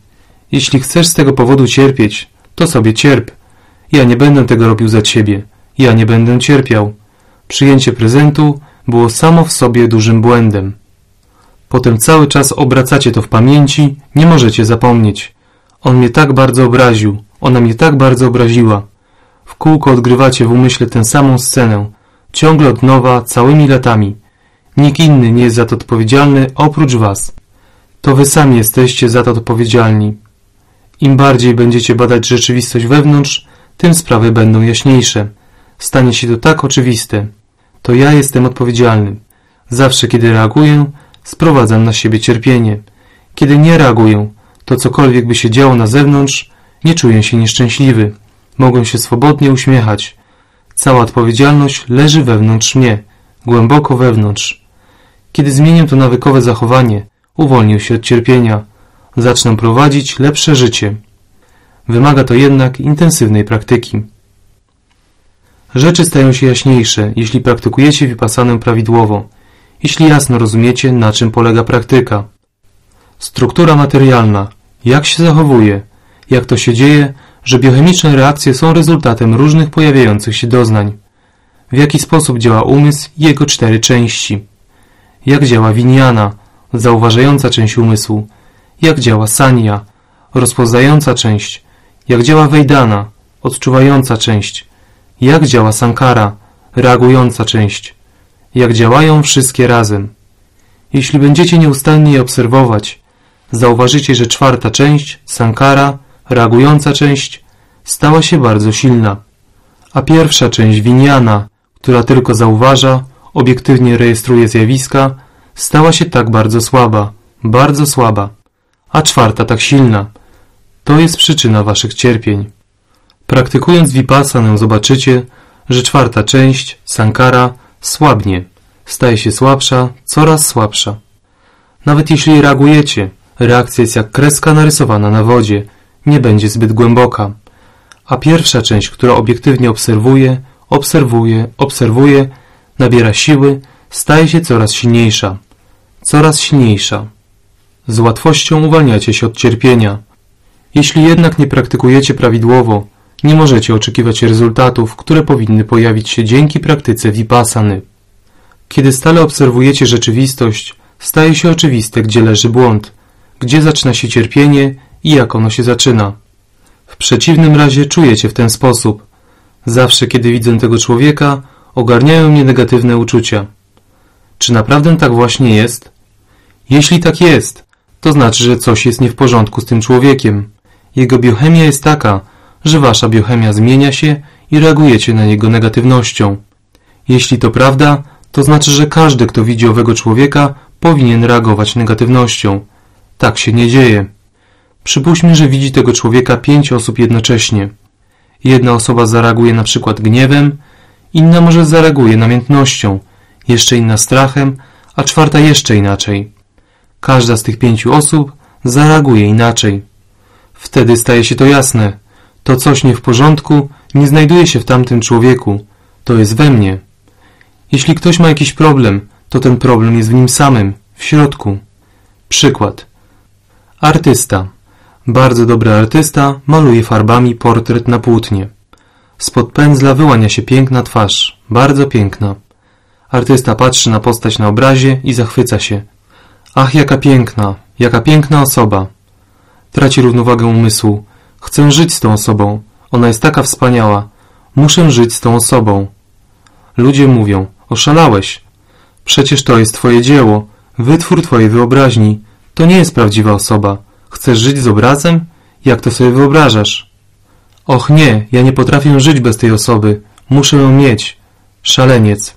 Jeśli chcesz z tego powodu cierpieć, to sobie cierp. Ja nie będę tego robił za ciebie. Ja nie będę cierpiał. Przyjęcie prezentu było samo w sobie dużym błędem. Potem cały czas obracacie to w pamięci, nie możecie zapomnieć. On mnie tak bardzo obraził, ona mnie tak bardzo obraziła. W kółko odgrywacie w umyśle tę samą scenę, ciągle od nowa, całymi latami. Nikt inny nie jest za to odpowiedzialny oprócz was. To wy sami jesteście za to odpowiedzialni. Im bardziej będziecie badać rzeczywistość wewnątrz, tym sprawy będą jaśniejsze. Stanie się to tak oczywiste. To ja jestem odpowiedzialny. Zawsze, kiedy reaguję, sprowadzam na siebie cierpienie. Kiedy nie reaguję, to cokolwiek by się działo na zewnątrz, nie czuję się nieszczęśliwy. Mogę się swobodnie uśmiechać. Cała odpowiedzialność leży wewnątrz mnie, głęboko wewnątrz. Kiedy zmienię to nawykowe zachowanie, uwolnię się od cierpienia, zacznę prowadzić lepsze życie. Wymaga to jednak intensywnej praktyki. Rzeczy stają się jaśniejsze, jeśli praktykujecie wypasanę prawidłowo, jeśli jasno rozumiecie, na czym polega praktyka. Struktura materialna, jak się zachowuje, jak to się dzieje, że biochemiczne reakcje są rezultatem różnych pojawiających się doznań. w jaki sposób działa umysł i jego cztery części. Jak działa winiana, zauważająca część umysłu, jak działa sania, rozpoznająca część, jak działa wejdana, odczuwająca część, jak działa sankara, reagująca część, jak działają wszystkie razem. Jeśli będziecie nieustannie je obserwować, zauważycie, że czwarta część, sankara, reagująca część, stała się bardzo silna, a pierwsza część, winiana, która tylko zauważa, obiektywnie rejestruje zjawiska, stała się tak bardzo słaba, bardzo słaba, a czwarta tak silna. To jest przyczyna waszych cierpień. Praktykując vipassanę zobaczycie, że czwarta część, sankara, słabnie, staje się słabsza, coraz słabsza. Nawet jeśli reagujecie, reakcja jest jak kreska narysowana na wodzie, nie będzie zbyt głęboka. A pierwsza część, która obiektywnie obserwuje, obserwuje, obserwuje, nabiera siły, staje się coraz silniejsza, coraz silniejsza. Z łatwością uwalniacie się od cierpienia. Jeśli jednak nie praktykujecie prawidłowo, nie możecie oczekiwać rezultatów, które powinny pojawić się dzięki praktyce vipassany. Kiedy stale obserwujecie rzeczywistość, staje się oczywiste, gdzie leży błąd, gdzie zaczyna się cierpienie i jak ono się zaczyna. W przeciwnym razie czujecie w ten sposób. Zawsze, kiedy widzę tego człowieka, ogarniają mnie negatywne uczucia. Czy naprawdę tak właśnie jest? Jeśli tak jest, to znaczy, że coś jest nie w porządku z tym człowiekiem. Jego biochemia jest taka, że wasza biochemia zmienia się i reagujecie na niego negatywnością. Jeśli to prawda, to znaczy, że każdy, kto widzi owego człowieka, powinien reagować negatywnością. Tak się nie dzieje. Przypuśćmy, że widzi tego człowieka pięć osób jednocześnie. Jedna osoba zareaguje na przykład gniewem, inna może zareaguje namiętnością, jeszcze inna strachem, a czwarta jeszcze inaczej. Każda z tych pięciu osób zareaguje inaczej. Wtedy staje się to jasne. To coś nie w porządku nie znajduje się w tamtym człowieku. To jest we mnie. Jeśli ktoś ma jakiś problem, to ten problem jest w nim samym, w środku. Przykład. Artysta. Bardzo dobry artysta maluje farbami portret na płótnie. Spod pędzla wyłania się piękna twarz, bardzo piękna. Artysta patrzy na postać na obrazie i zachwyca się. Ach, jaka piękna, jaka piękna osoba. Traci równowagę umysłu. Chcę żyć z tą osobą. Ona jest taka wspaniała. Muszę żyć z tą osobą. Ludzie mówią, oszalałeś. Przecież to jest twoje dzieło, wytwór twojej wyobraźni. To nie jest prawdziwa osoba. Chcesz żyć z obrazem? Jak to sobie wyobrażasz? Och nie, ja nie potrafię żyć bez tej osoby. Muszę ją mieć. Szaleniec.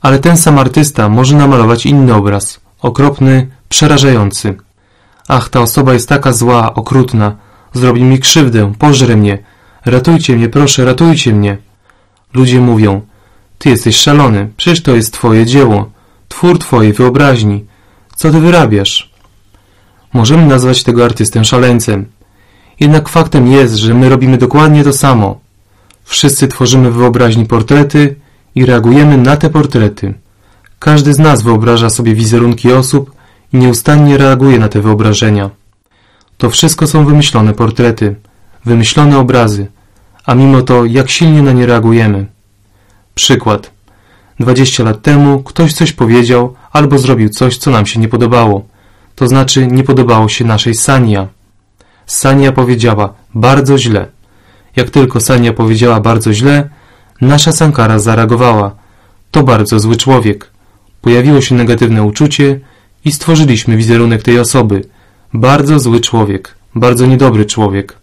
Ale ten sam artysta może namalować inny obraz. Okropny, przerażający. Ach, ta osoba jest taka zła, okrutna. Zrobi mi krzywdę, pożre mnie. Ratujcie mnie, proszę, ratujcie mnie. Ludzie mówią, ty jesteś szalony, przecież to jest twoje dzieło, twór twojej wyobraźni. Co ty wyrabiasz? Możemy nazwać tego artystę szaleńcem. Jednak faktem jest, że my robimy dokładnie to samo. Wszyscy tworzymy w wyobraźni portrety i reagujemy na te portrety. Każdy z nas wyobraża sobie wizerunki osób i nieustannie reaguje na te wyobrażenia. To wszystko są wymyślone portrety, wymyślone obrazy, a mimo to jak silnie na nie reagujemy. Przykład. 20 lat temu ktoś coś powiedział albo zrobił coś, co nam się nie podobało. To znaczy nie podobało się naszej Sania. Sania powiedziała bardzo źle. Jak tylko Sania powiedziała bardzo źle, nasza Sankara zareagowała. To bardzo zły człowiek. Pojawiło się negatywne uczucie i stworzyliśmy wizerunek tej osoby. Bardzo zły człowiek, bardzo niedobry człowiek.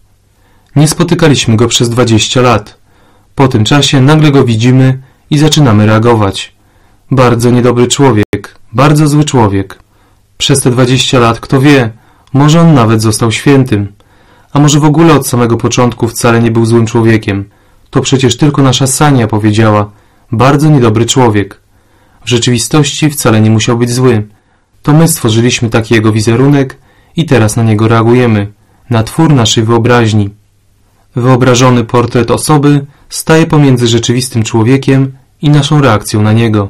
Nie spotykaliśmy go przez 20 lat. Po tym czasie nagle go widzimy i zaczynamy reagować. Bardzo niedobry człowiek, bardzo zły człowiek. Przez te 20 lat, kto wie, może on nawet został świętym. A może w ogóle od samego początku wcale nie był złym człowiekiem. To przecież tylko nasza Sania powiedziała, bardzo niedobry człowiek. W rzeczywistości wcale nie musiał być zły. To my stworzyliśmy taki jego wizerunek i teraz na niego reagujemy, na twór naszej wyobraźni. Wyobrażony portret osoby staje pomiędzy rzeczywistym człowiekiem i naszą reakcją na niego.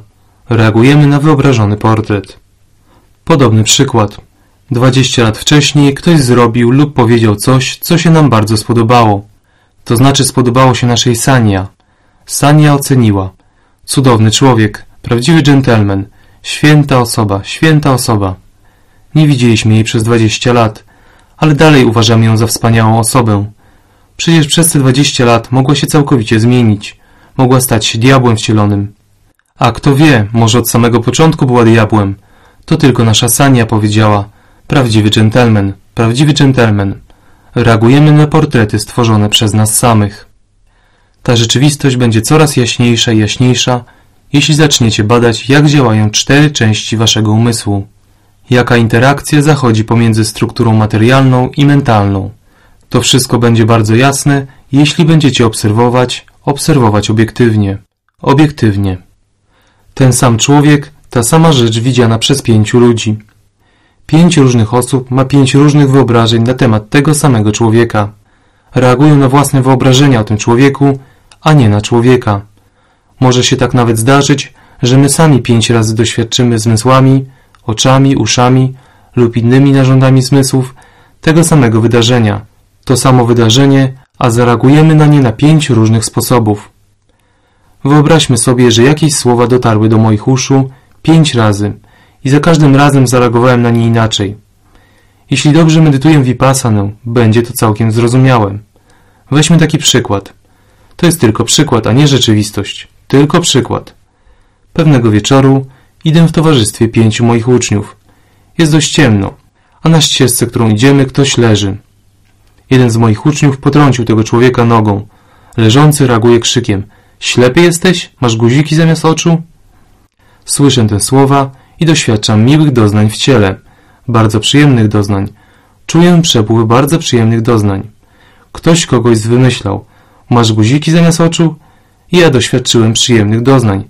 Reagujemy na wyobrażony portret. Podobny przykład. 20 lat wcześniej ktoś zrobił lub powiedział coś, co się nam bardzo spodobało. To znaczy spodobało się naszej Sania. Sania oceniła. Cudowny człowiek, prawdziwy dżentelmen, święta osoba, święta osoba. Nie widzieliśmy jej przez dwadzieścia lat, ale dalej uważamy ją za wspaniałą osobę. Przecież przez te dwadzieścia lat mogła się całkowicie zmienić. Mogła stać się diabłem wcielonym. A kto wie, może od samego początku była diabłem. To tylko nasza Sania powiedziała. Prawdziwy dżentelmen, prawdziwy dżentelmen. Reagujemy na portrety stworzone przez nas samych. Ta rzeczywistość będzie coraz jaśniejsza i jaśniejsza, jeśli zaczniecie badać, jak działają cztery części waszego umysłu. Jaka interakcja zachodzi pomiędzy strukturą materialną i mentalną. To wszystko będzie bardzo jasne, jeśli będziecie obserwować, obserwować obiektywnie. Obiektywnie. Ten sam człowiek, ta sama rzecz widziana przez pięciu ludzi. Pięć różnych osób ma pięć różnych wyobrażeń na temat tego samego człowieka. Reagują na własne wyobrażenia o tym człowieku, a nie na człowieka. Może się tak nawet zdarzyć, że my sami pięć razy doświadczymy zmysłami, oczami, uszami lub innymi narządami zmysłów tego samego wydarzenia. To samo wydarzenie, a zareagujemy na nie na pięć różnych sposobów. Wyobraźmy sobie, że jakieś słowa dotarły do moich uszu pięć razy i za każdym razem zareagowałem na nie inaczej. Jeśli dobrze medytuję vipassanę, będzie to całkiem zrozumiałe. Weźmy taki przykład. To jest tylko przykład, a nie rzeczywistość. Tylko przykład. Pewnego wieczoru idę w towarzystwie pięciu moich uczniów. Jest dość ciemno, a na ścieżce, którą idziemy, ktoś leży. Jeden z moich uczniów potrącił tego człowieka nogą. Leżący reaguje krzykiem. Ślepy jesteś? Masz guziki zamiast oczu? Słyszę te słowa i doświadczam miłych doznań w ciele. Bardzo przyjemnych doznań. Czuję przepływ bardzo przyjemnych doznań. Ktoś kogoś wymyślał. Masz guziki zamiast oczu? I ja doświadczyłem przyjemnych doznań.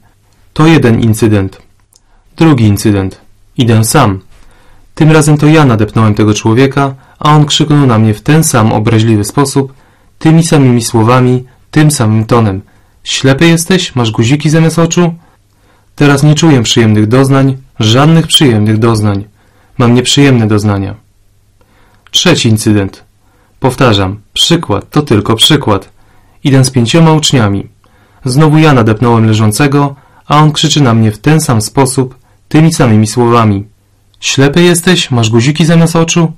To jeden incydent. Drugi incydent. Idę sam. Tym razem to ja nadepnąłem tego człowieka, a on krzyknął na mnie w ten sam obraźliwy sposób, tymi samymi słowami, tym samym tonem. Ślepy jesteś? Masz guziki zamiast oczu? Teraz nie czuję przyjemnych doznań, żadnych przyjemnych doznań. Mam nieprzyjemne doznania. Trzeci incydent. Powtarzam, przykład to tylko przykład. Idę z pięcioma uczniami. Znowu ja nadepnąłem leżącego, a on krzyczy na mnie w ten sam sposób, tymi samymi słowami. Ślepy jesteś? Masz guziki zamiast oczu?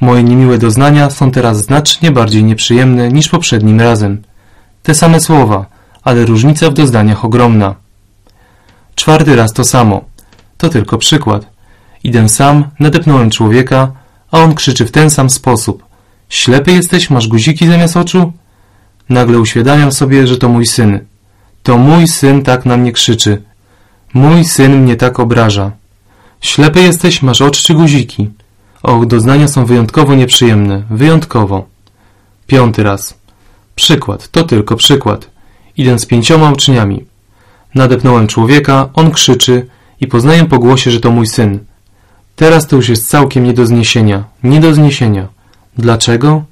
Moje niemiłe doznania są teraz znacznie bardziej nieprzyjemne niż poprzednim razem. Te same słowa, ale różnica w doznaniach ogromna. Czwarty raz to samo. To tylko przykład. Idę sam, nadepnąłem człowieka, a on krzyczy w ten sam sposób. Ślepy jesteś? Masz guziki zamiast oczu? Nagle uświadamiam sobie, że to mój syn. To mój syn tak na mnie krzyczy. Mój syn mnie tak obraża. Ślepy jesteś? Masz oczy czy guziki? Och, doznania są wyjątkowo nieprzyjemne. Wyjątkowo. Piąty raz. Przykład. To tylko przykład. Idę z pięcioma uczniami. Nadepnąłem człowieka, on krzyczy i poznaję po głosie, że to mój syn. Teraz to już jest całkiem nie do zniesienia. Nie do zniesienia. Dlaczego?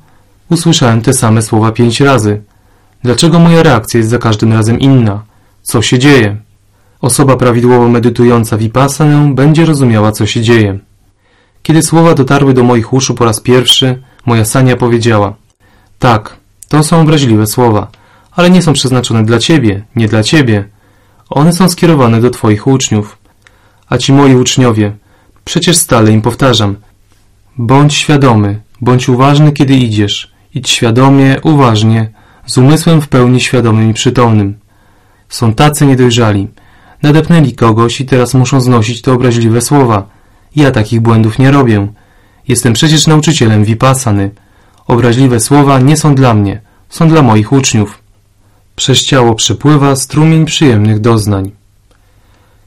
Usłyszałem te same słowa pięć razy. Dlaczego moja reakcja jest za każdym razem inna? Co się dzieje? Osoba prawidłowo medytująca vipassanę będzie rozumiała, co się dzieje. Kiedy słowa dotarły do moich uszu po raz pierwszy, moja Sania powiedziała Tak, to są obraźliwe słowa, ale nie są przeznaczone dla ciebie, nie dla ciebie. One są skierowane do twoich uczniów. A ci moi uczniowie, przecież stale im powtarzam, bądź świadomy, bądź uważny, kiedy idziesz. Idź świadomie, uważnie, z umysłem w pełni świadomym i przytomnym. Są tacy niedojrzali. Nadepnęli kogoś i teraz muszą znosić te obraźliwe słowa. Ja takich błędów nie robię. Jestem przecież nauczycielem vipassany. Obraźliwe słowa nie są dla mnie, są dla moich uczniów. Przez ciało przepływa strumień przyjemnych doznań.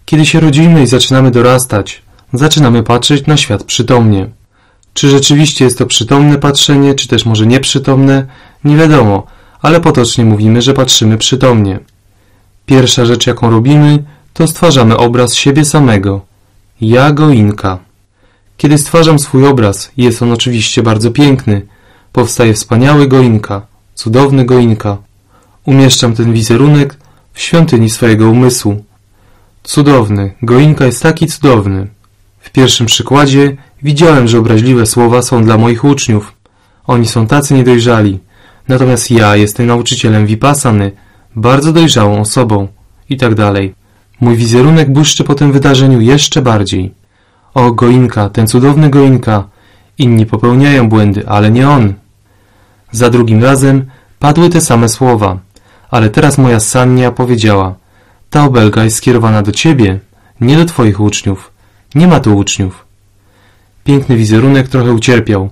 Kiedy się rodzimy i zaczynamy dorastać, zaczynamy patrzeć na świat przytomnie. Czy rzeczywiście jest to przytomne patrzenie, czy też może nieprzytomne, nie wiadomo, ale potocznie mówimy, że patrzymy przytomnie. Pierwsza rzecz, jaką robimy, to stwarzamy obraz siebie samego. Ja goinka. Kiedy stwarzam swój obraz, jest on oczywiście bardzo piękny, powstaje wspaniały goinka, cudowny goinka. Umieszczam ten wizerunek w świątyni swojego umysłu. Cudowny, goinka jest taki cudowny. W pierwszym przykładzie widziałem, że obraźliwe słowa są dla moich uczniów. Oni są tacy niedojrzali. Natomiast ja jestem nauczycielem vipassany, bardzo dojrzałą osobą. i tak dalej. Mój wizerunek błyszczy po tym wydarzeniu jeszcze bardziej. O, Goinka, ten cudowny Goinka. Inni popełniają błędy, ale nie on. Za drugim razem padły te same słowa, ale teraz moja Sania powiedziała ta obelga jest skierowana do ciebie, nie do twoich uczniów. Nie ma tu uczniów. Piękny wizerunek trochę ucierpiał.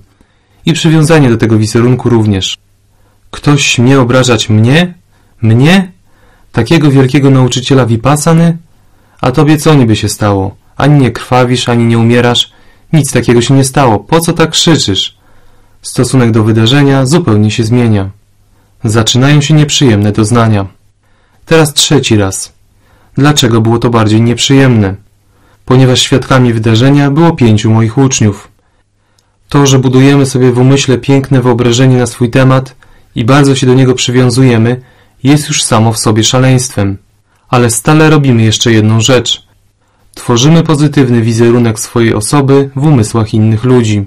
I przywiązanie do tego wizerunku również. Ktoś śmie obrażać mnie? Mnie? Takiego wielkiego nauczyciela Vipassany? A tobie co niby się stało? Ani nie krwawisz, ani nie umierasz. Nic takiego się nie stało. Po co tak krzyczysz? Stosunek do wydarzenia zupełnie się zmienia. Zaczynają się nieprzyjemne doznania. Teraz trzeci raz. Dlaczego było to bardziej nieprzyjemne? Ponieważ świadkami wydarzenia było pięciu moich uczniów. To, że budujemy sobie w umyśle piękne wyobrażenie na swój temat i bardzo się do niego przywiązujemy, jest już samo w sobie szaleństwem. Ale stale robimy jeszcze jedną rzecz. Tworzymy pozytywny wizerunek swojej osoby w umysłach innych ludzi.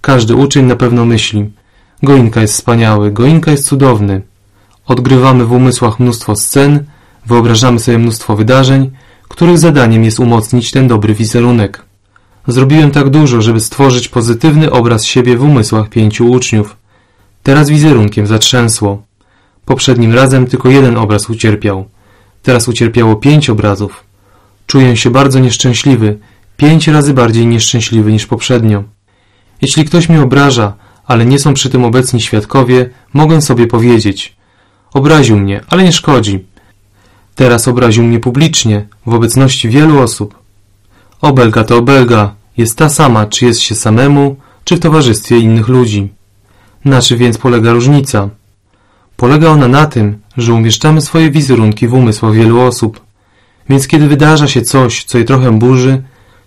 Każdy uczeń na pewno myśli Goinka jest wspaniały, Goinka jest cudowny. Odgrywamy w umysłach mnóstwo scen, wyobrażamy sobie mnóstwo wydarzeń, których zadaniem jest umocnić ten dobry wizerunek. Zrobiłem tak dużo, żeby stworzyć pozytywny obraz siebie w umysłach pięciu uczniów. Teraz wizerunkiem zatrzęsło. Poprzednim razem tylko jeden obraz ucierpiał. Teraz ucierpiało pięć obrazów. Czuję się bardzo nieszczęśliwy, pięć razy bardziej nieszczęśliwy niż poprzednio. Jeśli ktoś mnie obraża, ale nie są przy tym obecni świadkowie, mogę sobie powiedzieć. Obraził mnie, ale nie szkodzi. Teraz obraził mnie publicznie, w obecności wielu osób. Obelga to obelga, jest ta sama, czy jest się samemu, czy w towarzystwie innych ludzi. Na czym więc polega różnica? Polega ona na tym, że umieszczamy swoje wizerunki w umysłach wielu osób. Więc kiedy wydarza się coś, co je trochę burzy,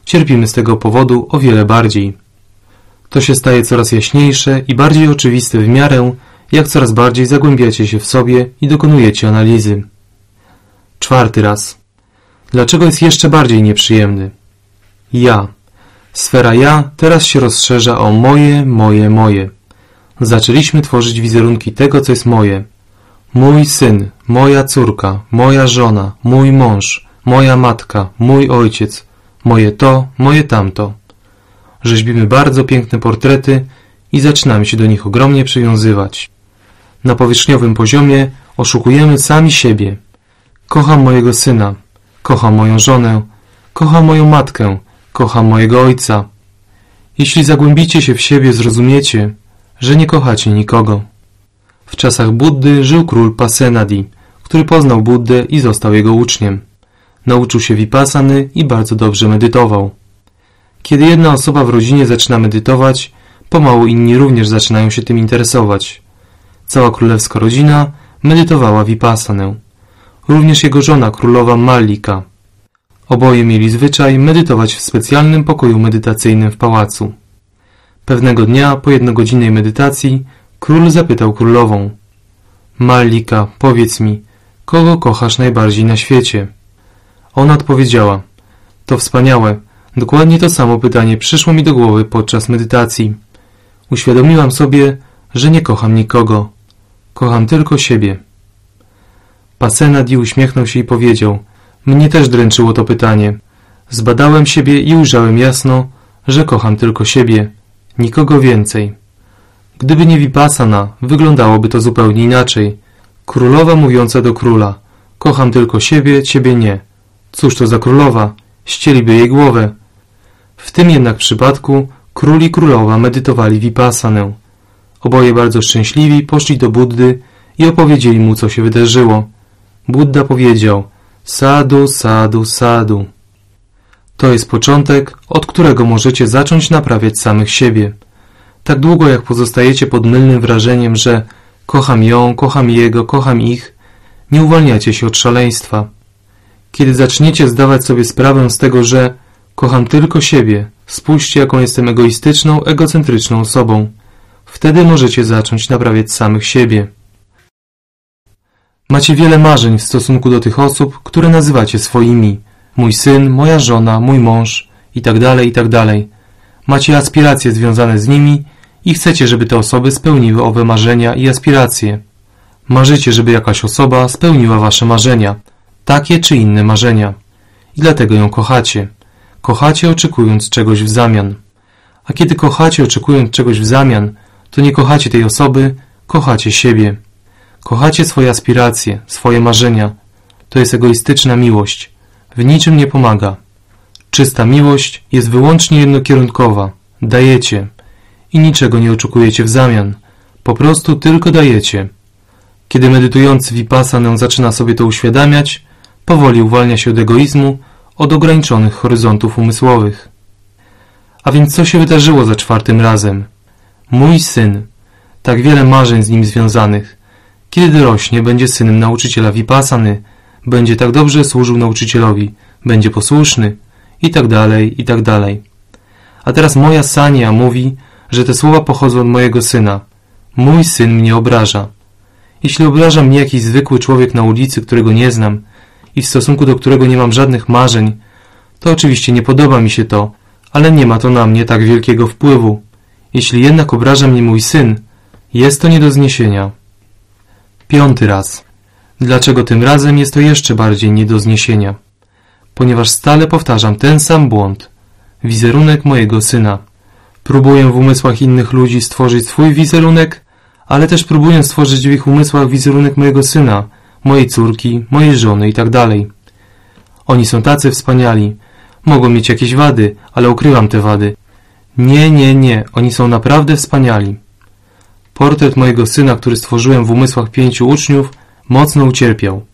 cierpimy z tego powodu o wiele bardziej. To się staje coraz jaśniejsze i bardziej oczywiste w miarę, jak coraz bardziej zagłębiacie się w sobie i dokonujecie analizy. Czwarty raz. Dlaczego jest jeszcze bardziej nieprzyjemny? Ja. Sfera ja teraz się rozszerza o moje, moje, moje. Zaczęliśmy tworzyć wizerunki tego, co jest moje. Mój syn, moja córka, moja żona, mój mąż, moja matka, mój ojciec, moje to, moje tamto. Rzeźbimy bardzo piękne portrety i zaczynamy się do nich ogromnie przywiązywać. Na powierzchniowym poziomie oszukujemy sami siebie. Kocham mojego syna, kocham moją żonę, kocham moją matkę, kocham mojego ojca. Jeśli zagłębicie się w siebie, zrozumiecie, że nie kochacie nikogo. W czasach Buddy żył król Pasenadi, który poznał Buddę i został jego uczniem. Nauczył się vipassany i bardzo dobrze medytował. Kiedy jedna osoba w rodzinie zaczyna medytować, pomału inni również zaczynają się tym interesować. Cała królewska rodzina medytowała vipassanę. Również jego żona, królowa Malika. Oboje mieli zwyczaj medytować w specjalnym pokoju medytacyjnym w pałacu. Pewnego dnia, po jednogodzinnej medytacji, król zapytał królową. Malika, powiedz mi, kogo kochasz najbardziej na świecie? Ona odpowiedziała. To wspaniałe. Dokładnie to samo pytanie przyszło mi do głowy podczas medytacji. Uświadomiłam sobie, że nie kocham nikogo. Kocham tylko siebie. Pasenadi uśmiechnął się i powiedział Mnie też dręczyło to pytanie. Zbadałem siebie i ujrzałem jasno, że kocham tylko siebie, nikogo więcej. Gdyby nie Vipassana, wyglądałoby to zupełnie inaczej. Królowa mówiąca do króla Kocham tylko siebie, ciebie nie. Cóż to za królowa? Ścieliby jej głowę. W tym jednak przypadku król i królowa medytowali Vipassanę. Oboje bardzo szczęśliwi poszli do Buddy i opowiedzieli mu, co się wydarzyło. Buddha powiedział Sadu, sadu, sadu. To jest początek, od którego możecie zacząć naprawiać samych siebie. Tak długo jak pozostajecie pod mylnym wrażeniem, że kocham ją, kocham jego, kocham ich, nie uwalniacie się od szaleństwa. Kiedy zaczniecie zdawać sobie sprawę z tego, że kocham tylko siebie, spójrzcie jaką jestem egoistyczną, egocentryczną osobą, wtedy możecie zacząć naprawiać samych siebie. Macie wiele marzeń w stosunku do tych osób, które nazywacie swoimi. Mój syn, moja żona, mój mąż itd., tak itd. Tak Macie aspiracje związane z nimi i chcecie, żeby te osoby spełniły owe marzenia i aspiracje. Marzycie, żeby jakaś osoba spełniła wasze marzenia. takie czy inne marzenia. I dlatego ją kochacie. Kochacie oczekując czegoś w zamian. A kiedy kochacie oczekując czegoś w zamian, to nie kochacie tej osoby, kochacie siebie. Kochacie swoje aspiracje, swoje marzenia. To jest egoistyczna miłość. W niczym nie pomaga. Czysta miłość jest wyłącznie jednokierunkowa. Dajecie i niczego nie oczekujecie w zamian. Po prostu tylko dajecie. Kiedy medytujący Vipassanę zaczyna sobie to uświadamiać, powoli uwalnia się od egoizmu, od ograniczonych horyzontów umysłowych. A więc co się wydarzyło za czwartym razem? Mój syn. Tak wiele marzeń z nim związanych. Kiedy dorośnie, będzie synem nauczyciela Vipassany, będzie tak dobrze służył nauczycielowi, będzie posłuszny i tak dalej, i tak dalej. A teraz moja Sania mówi, że te słowa pochodzą od mojego syna. Mój syn mnie obraża. Jeśli obraża mnie jakiś zwykły człowiek na ulicy, którego nie znam i w stosunku do którego nie mam żadnych marzeń, to oczywiście nie podoba mi się to, ale nie ma to na mnie tak wielkiego wpływu. Jeśli jednak obraża mnie mój syn, jest to nie do zniesienia. Piąty raz. Dlaczego tym razem jest to jeszcze bardziej nie do zniesienia? Ponieważ stale powtarzam ten sam błąd. Wizerunek mojego syna. Próbuję w umysłach innych ludzi stworzyć swój wizerunek, ale też próbuję stworzyć w ich umysłach wizerunek mojego syna, mojej córki, mojej żony itd. Tak Oni są tacy wspaniali. Mogą mieć jakieś wady, ale ukrywam te wady. Nie, nie, nie, oni są naprawdę wspaniali. Portret mojego syna, który stworzyłem w umysłach pięciu uczniów, mocno ucierpiał.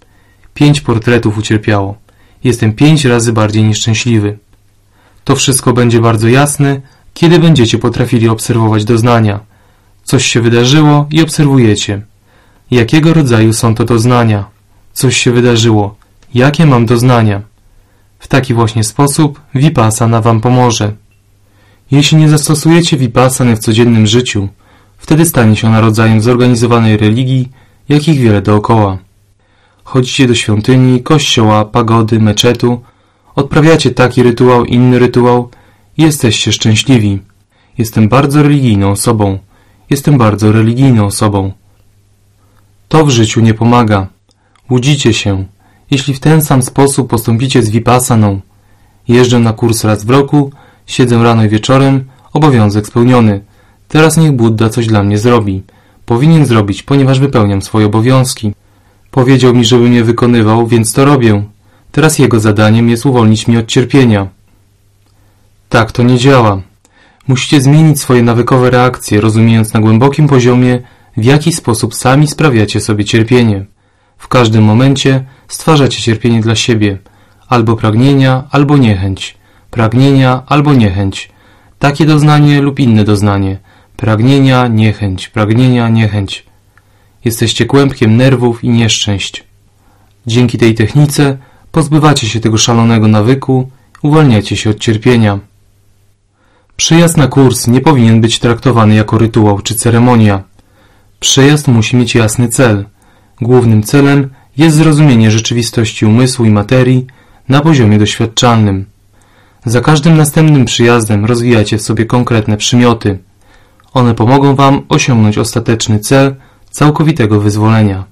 Pięć portretów ucierpiało. Jestem pięć razy bardziej nieszczęśliwy. To wszystko będzie bardzo jasne, kiedy będziecie potrafili obserwować doznania. Coś się wydarzyło i obserwujecie. Jakiego rodzaju są to doznania? Coś się wydarzyło. Jakie mam doznania? W taki właśnie sposób Vipassana Wam pomoże. Jeśli nie zastosujecie Vipassany w codziennym życiu, wtedy stanie się ona rodzajem zorganizowanej religii, jakich wiele dookoła. Chodzicie do świątyni, kościoła, pagody, meczetu, odprawiacie taki rytuał, inny rytuał i jesteście szczęśliwi. Jestem bardzo religijną osobą. Jestem bardzo religijną osobą. To w życiu nie pomaga. Łudzicie się. Jeśli w ten sam sposób postąpicie z Vipassaną. Jeżdżę na kurs raz w roku, siedzę rano i wieczorem, obowiązek spełniony. Teraz niech Buddha coś dla mnie zrobi. Powinien zrobić, ponieważ wypełniam swoje obowiązki. Powiedział mi, żebym je wykonywał, więc to robię. Teraz jego zadaniem jest uwolnić mnie od cierpienia. Tak to nie działa. Musicie zmienić swoje nawykowe reakcje, rozumiejąc na głębokim poziomie, w jaki sposób sami sprawiacie sobie cierpienie. W każdym momencie stwarzacie cierpienie dla siebie, albo pragnienia, albo niechęć, pragnienia, albo niechęć, takie doznanie lub inne doznanie, pragnienia, niechęć, pragnienia, niechęć. Jesteście kłębkiem nerwów i nieszczęść. Dzięki tej technice pozbywacie się tego szalonego nawyku, uwalniacie się od cierpienia. Przyjazd na kurs nie powinien być traktowany jako rytuał czy ceremonia. Przyjazd musi mieć jasny cel. Głównym celem jest zrozumienie rzeczywistości umysłu i materii na poziomie doświadczalnym. Za każdym następnym przyjazdem rozwijacie w sobie konkretne przymioty. One pomogą Wam osiągnąć ostateczny cel całkowitego wyzwolenia.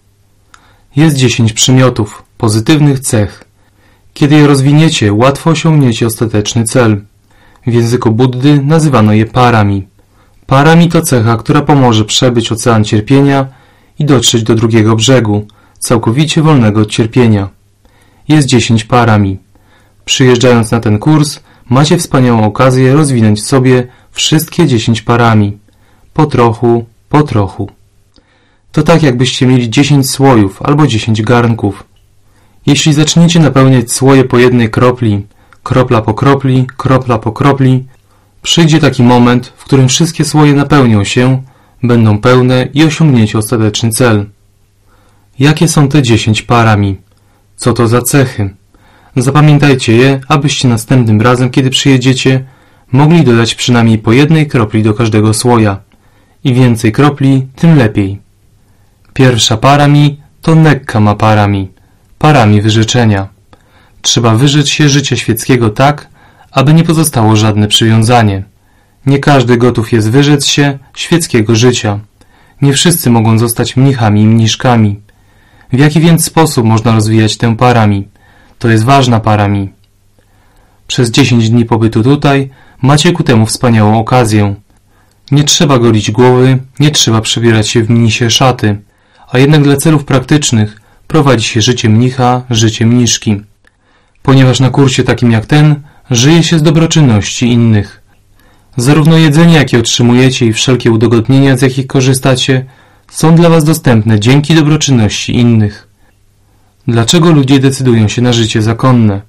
Jest dziesięć przymiotów, pozytywnych cech. Kiedy je rozwiniecie, łatwo osiągniecie ostateczny cel. W języku Buddy nazywano je parami. Parami to cecha, która pomoże przebyć ocean cierpienia i dotrzeć do drugiego brzegu, całkowicie wolnego od cierpienia. Jest dziesięć parami. Przyjeżdżając na ten kurs, macie wspaniałą okazję rozwinąć sobie wszystkie dziesięć parami. Po trochu, po trochu. To tak jakbyście mieli dziesięć słojów albo dziesięć garnków. Jeśli zaczniecie napełniać słoje po jednej kropli, kropla po kropli, kropla po kropli, przyjdzie taki moment, w którym wszystkie słoje napełnią się, będą pełne i osiągniecie ostateczny cel. Jakie są te dziesięć parami? Co to za cechy? Zapamiętajcie je, abyście następnym razem, kiedy przyjedziecie, mogli dodać przynajmniej po jednej kropli do każdego słoja. I więcej kropli, tym lepiej. Pierwsza parami to nekka ma parami, parami wyrzeczenia. Trzeba wyrzec się życia świeckiego tak, aby nie pozostało żadne przywiązanie. Nie każdy gotów jest wyrzec się świeckiego życia. Nie wszyscy mogą zostać mnichami i mniszkami. W jaki więc sposób można rozwijać tę parami? To jest ważna parami. Przez 10 dni pobytu tutaj macie ku temu wspaniałą okazję. Nie trzeba golić głowy, nie trzeba przebierać się w mnisie szaty, a jednak dla celów praktycznych prowadzi się życie mnicha, życie mniszki. Ponieważ na kursie takim jak ten żyje się z dobroczynności innych. Zarówno jedzenie, jakie otrzymujecie i wszelkie udogodnienia, z jakich korzystacie, są dla Was dostępne dzięki dobroczynności innych. Dlaczego ludzie decydują się na życie zakonne?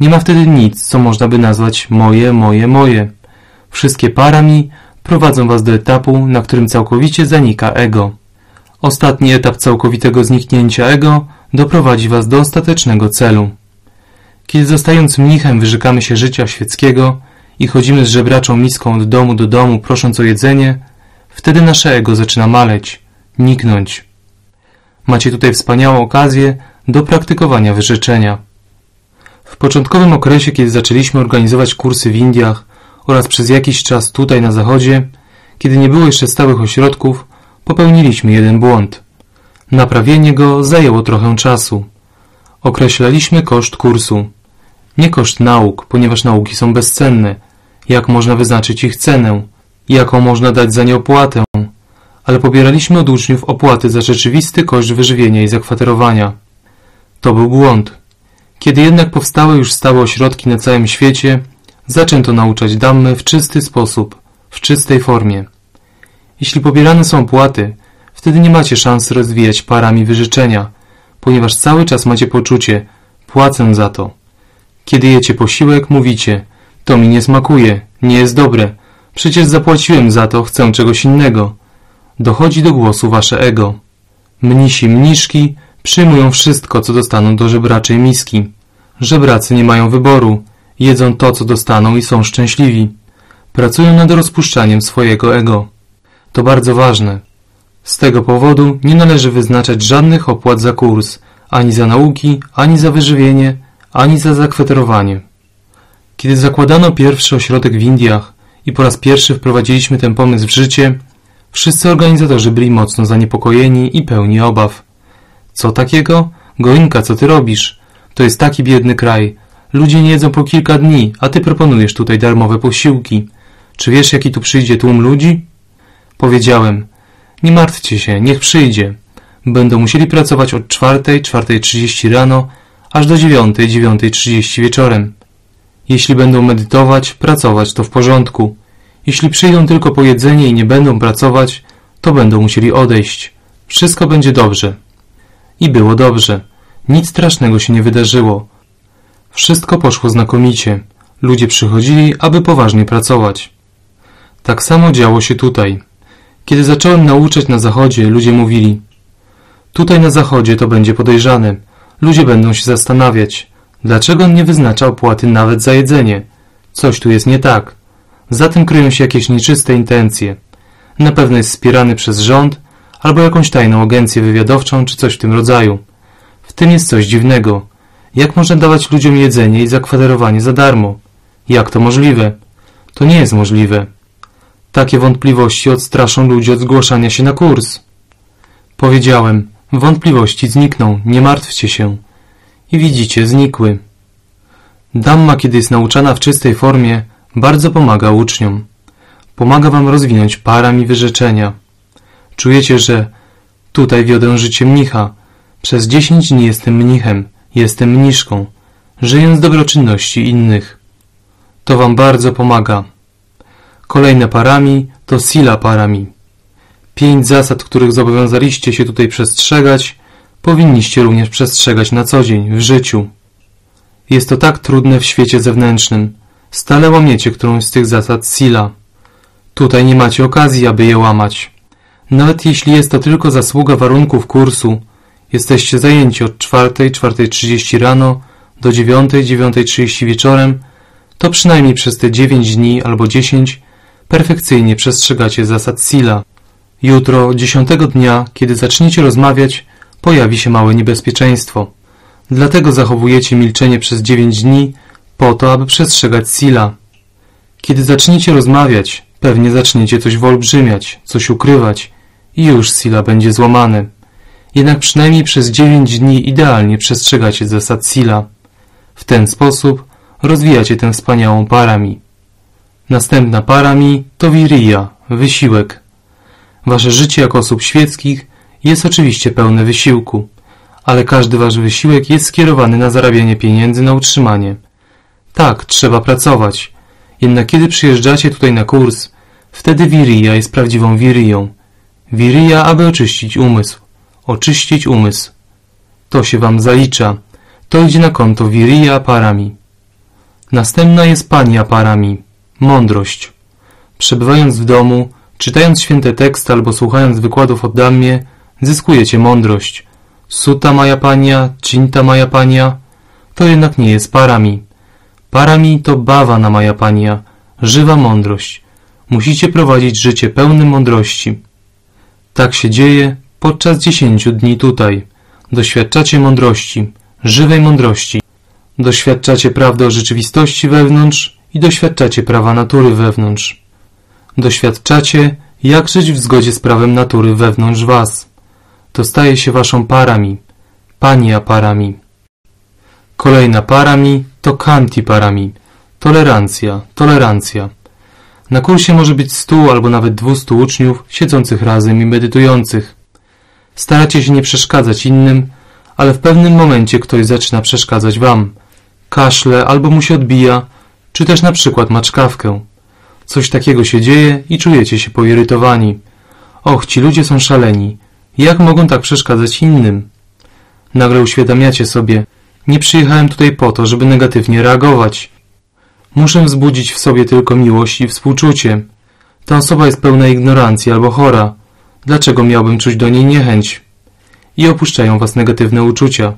Nie ma wtedy nic, co można by nazwać moje, moje, moje. Wszystkie parami prowadzą Was do etapu, na którym całkowicie zanika ego. Ostatni etap całkowitego zniknięcia ego doprowadzi Was do ostatecznego celu. Kiedy zostając mnichem wyrzekamy się życia świeckiego i chodzimy z żebraczą miską od domu do domu prosząc o jedzenie, wtedy nasze ego zaczyna maleć, niknąć. Macie tutaj wspaniałą okazję do praktykowania wyrzeczenia. W początkowym okresie, kiedy zaczęliśmy organizować kursy w Indiach oraz przez jakiś czas tutaj na zachodzie, kiedy nie było jeszcze stałych ośrodków, popełniliśmy jeden błąd. Naprawienie go zajęło trochę czasu. Określaliśmy koszt kursu. Nie koszt nauk, ponieważ nauki są bezcenne. Jak można wyznaczyć ich cenę? Jaką można dać za nie opłatę? Ale pobieraliśmy od uczniów opłaty za rzeczywisty koszt wyżywienia i zakwaterowania. To był błąd. Kiedy jednak powstały już stałe ośrodki na całym świecie, zaczęto nauczać dammy w czysty sposób, w czystej formie. Jeśli pobierane są opłaty, wtedy nie macie szans rozwijać parami wyżyczenia, ponieważ cały czas macie poczucie, płacę za to. Kiedy jecie posiłek, mówicie, to mi nie smakuje, nie jest dobre, przecież zapłaciłem za to, chcę czegoś innego. Dochodzi do głosu wasze ego. Mnisi mniszki przyjmują wszystko, co dostaną do żebraczej miski. Żebracy nie mają wyboru, jedzą to, co dostaną i są szczęśliwi. Pracują nad rozpuszczaniem swojego ego. To bardzo ważne. Z tego powodu nie należy wyznaczać żadnych opłat za kurs, ani za nauki, ani za wyżywienie, ani za zakweterowanie. Kiedy zakładano pierwszy ośrodek w Indiach i po raz pierwszy wprowadziliśmy ten pomysł w życie, wszyscy organizatorzy byli mocno zaniepokojeni i pełni obaw. Co takiego? Goinka, co ty robisz? To jest taki biedny kraj. Ludzie nie jedzą po kilka dni, a ty proponujesz tutaj darmowe posiłki. Czy wiesz, jaki tu przyjdzie tłum ludzi? Powiedziałem, nie martwcie się, niech przyjdzie. Będą musieli pracować od czwartej, czwartej trzydzieści rano, aż do dziewiątej, dziewiątej trzydzieści wieczorem. Jeśli będą medytować, pracować, to w porządku. Jeśli przyjdą tylko po jedzenie i nie będą pracować, to będą musieli odejść. Wszystko będzie dobrze. I było dobrze. Nic strasznego się nie wydarzyło. Wszystko poszło znakomicie. Ludzie przychodzili, aby poważnie pracować. Tak samo działo się tutaj. Kiedy zacząłem nauczać na zachodzie, ludzie mówili Tutaj na zachodzie to będzie podejrzane. Ludzie będą się zastanawiać, dlaczego on nie wyznacza opłaty nawet za jedzenie. Coś tu jest nie tak. Za tym kryją się jakieś nieczyste intencje. Na pewno jest wspierany przez rząd albo jakąś tajną agencję wywiadowczą czy coś w tym rodzaju. W tym jest coś dziwnego. Jak można dawać ludziom jedzenie i zakwaterowanie za darmo? Jak to możliwe? To nie jest możliwe. Takie wątpliwości odstraszą ludzi od zgłaszania się na kurs. Powiedziałem, wątpliwości znikną, nie martwcie się. I widzicie, znikły. Damma, kiedy jest nauczana w czystej formie, bardzo pomaga uczniom. Pomaga wam rozwinąć parami wyrzeczenia. Czujecie, że tutaj wiodę życie mnicha. Przez dziesięć dni jestem mnichem, jestem mniszką, żyję z dobroczynności innych. To wam bardzo pomaga. Kolejne parami to sila parami. Pięć zasad, których zobowiązaliście się tutaj przestrzegać, powinniście również przestrzegać na co dzień, w życiu. Jest to tak trudne w świecie zewnętrznym. Stale łamiecie którąś z tych zasad sila. Tutaj nie macie okazji, aby je łamać. Nawet jeśli jest to tylko zasługa warunków kursu, jesteście zajęci od czwartej, czwartej trzydzieści rano do dziewiątej, dziewiątej trzydzieści wieczorem, to przynajmniej przez te dziewięć dni albo dziesięć perfekcyjnie przestrzegacie zasad Sila. Jutro, dziesiątego dnia, kiedy zaczniecie rozmawiać, pojawi się małe niebezpieczeństwo. Dlatego zachowujecie milczenie przez dziewięć dni, po to, aby przestrzegać Sila. Kiedy zaczniecie rozmawiać, pewnie zaczniecie coś wyolbrzymiać, coś ukrywać i już Sila będzie złamany. Jednak przynajmniej przez 9 dni idealnie przestrzegacie zasad Sila. W ten sposób rozwijacie tę wspaniałą parami. Następna parami to wirija, wysiłek. Wasze życie jako osób świeckich jest oczywiście pełne wysiłku, ale każdy wasz wysiłek jest skierowany na zarabianie pieniędzy na utrzymanie. Tak, trzeba pracować. Jednak kiedy przyjeżdżacie tutaj na kurs, wtedy wirija jest prawdziwą wiriją. Wirija, aby oczyścić umysł. Oczyścić umysł. To się wam zalicza. To idzie na konto wirija parami. Następna jest pania parami. Mądrość. Przebywając w domu, czytając święte teksty albo słuchając wykładów o Dhammie, zyskujecie mądrość. Suta maja pania, cinta maja pania, to jednak nie jest parami. Parami to bawa na maja pania, żywa mądrość. Musicie prowadzić życie pełne mądrości. Tak się dzieje podczas dziesięciu dni tutaj. Doświadczacie mądrości, żywej mądrości. Doświadczacie prawdy o rzeczywistości wewnątrz i doświadczacie prawa natury wewnątrz. Doświadczacie, jak żyć w zgodzie z prawem natury wewnątrz was. To staje się waszą parami, pania parami. Kolejna parami to kanti parami, tolerancja, tolerancja. Na kursie może być stu albo nawet dwustu uczniów siedzących razem i medytujących. Staracie się nie przeszkadzać innym, ale w pewnym momencie ktoś zaczyna przeszkadzać wam. Kaszle albo mu się odbija, czy też na przykład maczkawkę. Coś takiego się dzieje i czujecie się poirytowani. Och, ci ludzie są szaleni. Jak mogą tak przeszkadzać innym? Nagle uświadamiacie sobie, nie przyjechałem tutaj po to, żeby negatywnie reagować. Muszę wzbudzić w sobie tylko miłość i współczucie. Ta osoba jest pełna ignorancji albo chora. Dlaczego miałbym czuć do niej niechęć? I opuszczają was negatywne uczucia.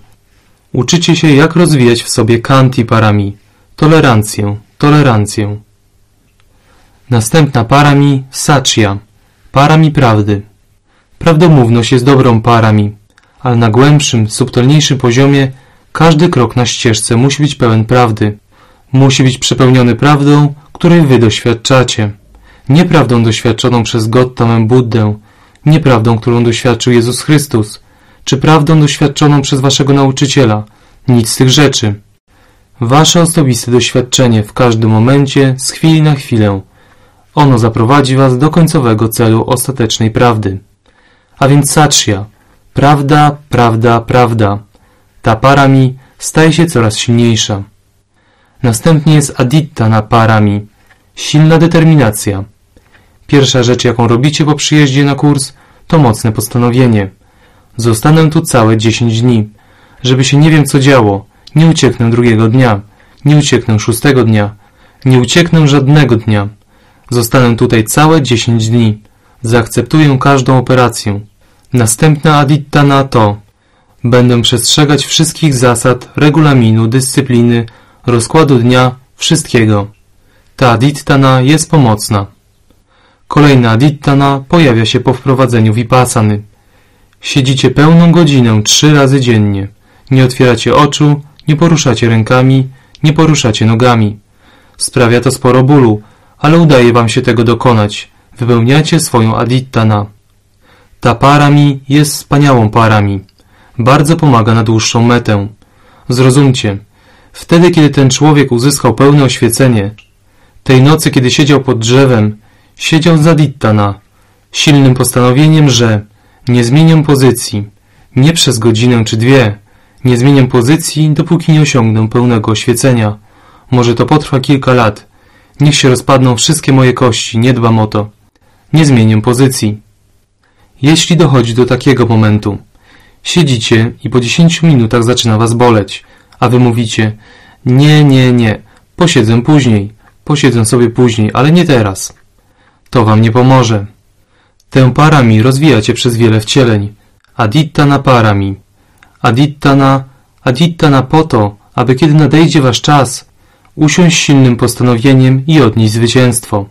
Uczycie się, jak rozwijać w sobie kanti parami. Tolerancję, tolerancję. Następna parami saczia. Parami prawdy. Prawdomówność jest dobrą parami, ale na głębszym, subtelniejszym poziomie każdy krok na ścieżce musi być pełen prawdy. Musi być przepełniony prawdą, której wy doświadczacie. Nie prawdą doświadczoną przez Gottamę Buddę, nie prawdą, którą doświadczył Jezus Chrystus, czy prawdą doświadczoną przez waszego nauczyciela. Nic z tych rzeczy. Wasze osobiste doświadczenie w każdym momencie, z chwili na chwilę. Ono zaprowadzi was do końcowego celu ostatecznej prawdy. A więc saczia. Prawda, prawda, prawda. Ta parami staje się coraz silniejsza. Następnie jest aditta na parami. Silna determinacja. Pierwsza rzecz, jaką robicie po przyjeździe na kurs, to mocne postanowienie. Zostanę tu całe dziesięć dni. Żeby się nie wiem co działo, nie ucieknę drugiego dnia, nie ucieknę szóstego dnia, nie ucieknę żadnego dnia. Zostanę tutaj całe dziesięć dni. Zaakceptuję każdą operację. Następna adittana to Będę przestrzegać wszystkich zasad, regulaminu, dyscypliny, rozkładu dnia, wszystkiego. Ta adittana jest pomocna. Kolejna adittana pojawia się po wprowadzeniu vipassany. Siedzicie pełną godzinę trzy razy dziennie. Nie otwieracie oczu, nie poruszacie rękami, nie poruszacie nogami. Sprawia to sporo bólu, ale udaje wam się tego dokonać. Wypełniacie swoją adittana. Ta parami jest wspaniałą parami. Bardzo pomaga na dłuższą metę. Zrozumcie, wtedy kiedy ten człowiek uzyskał pełne oświecenie, tej nocy kiedy siedział pod drzewem, siedział za Dittana, silnym postanowieniem, że nie zmienię pozycji, nie przez godzinę czy dwie, nie zmienię pozycji, dopóki nie osiągnę pełnego oświecenia. Może to potrwa kilka lat. Niech się rozpadną wszystkie moje kości, nie dbam o to. Nie zmienię pozycji. Jeśli dochodzi do takiego momentu, siedzicie i po dziesięciu minutach zaczyna was boleć, a wy mówicie nie, nie, nie, posiedzę później, posiedzę sobie później, ale nie teraz. To wam nie pomoże. Tę parami rozwijacie przez wiele wcieleń. Adittana parami. Adittana, adittana po to, aby kiedy nadejdzie wasz czas, usiąść silnym postanowieniem i odnieść zwycięstwo.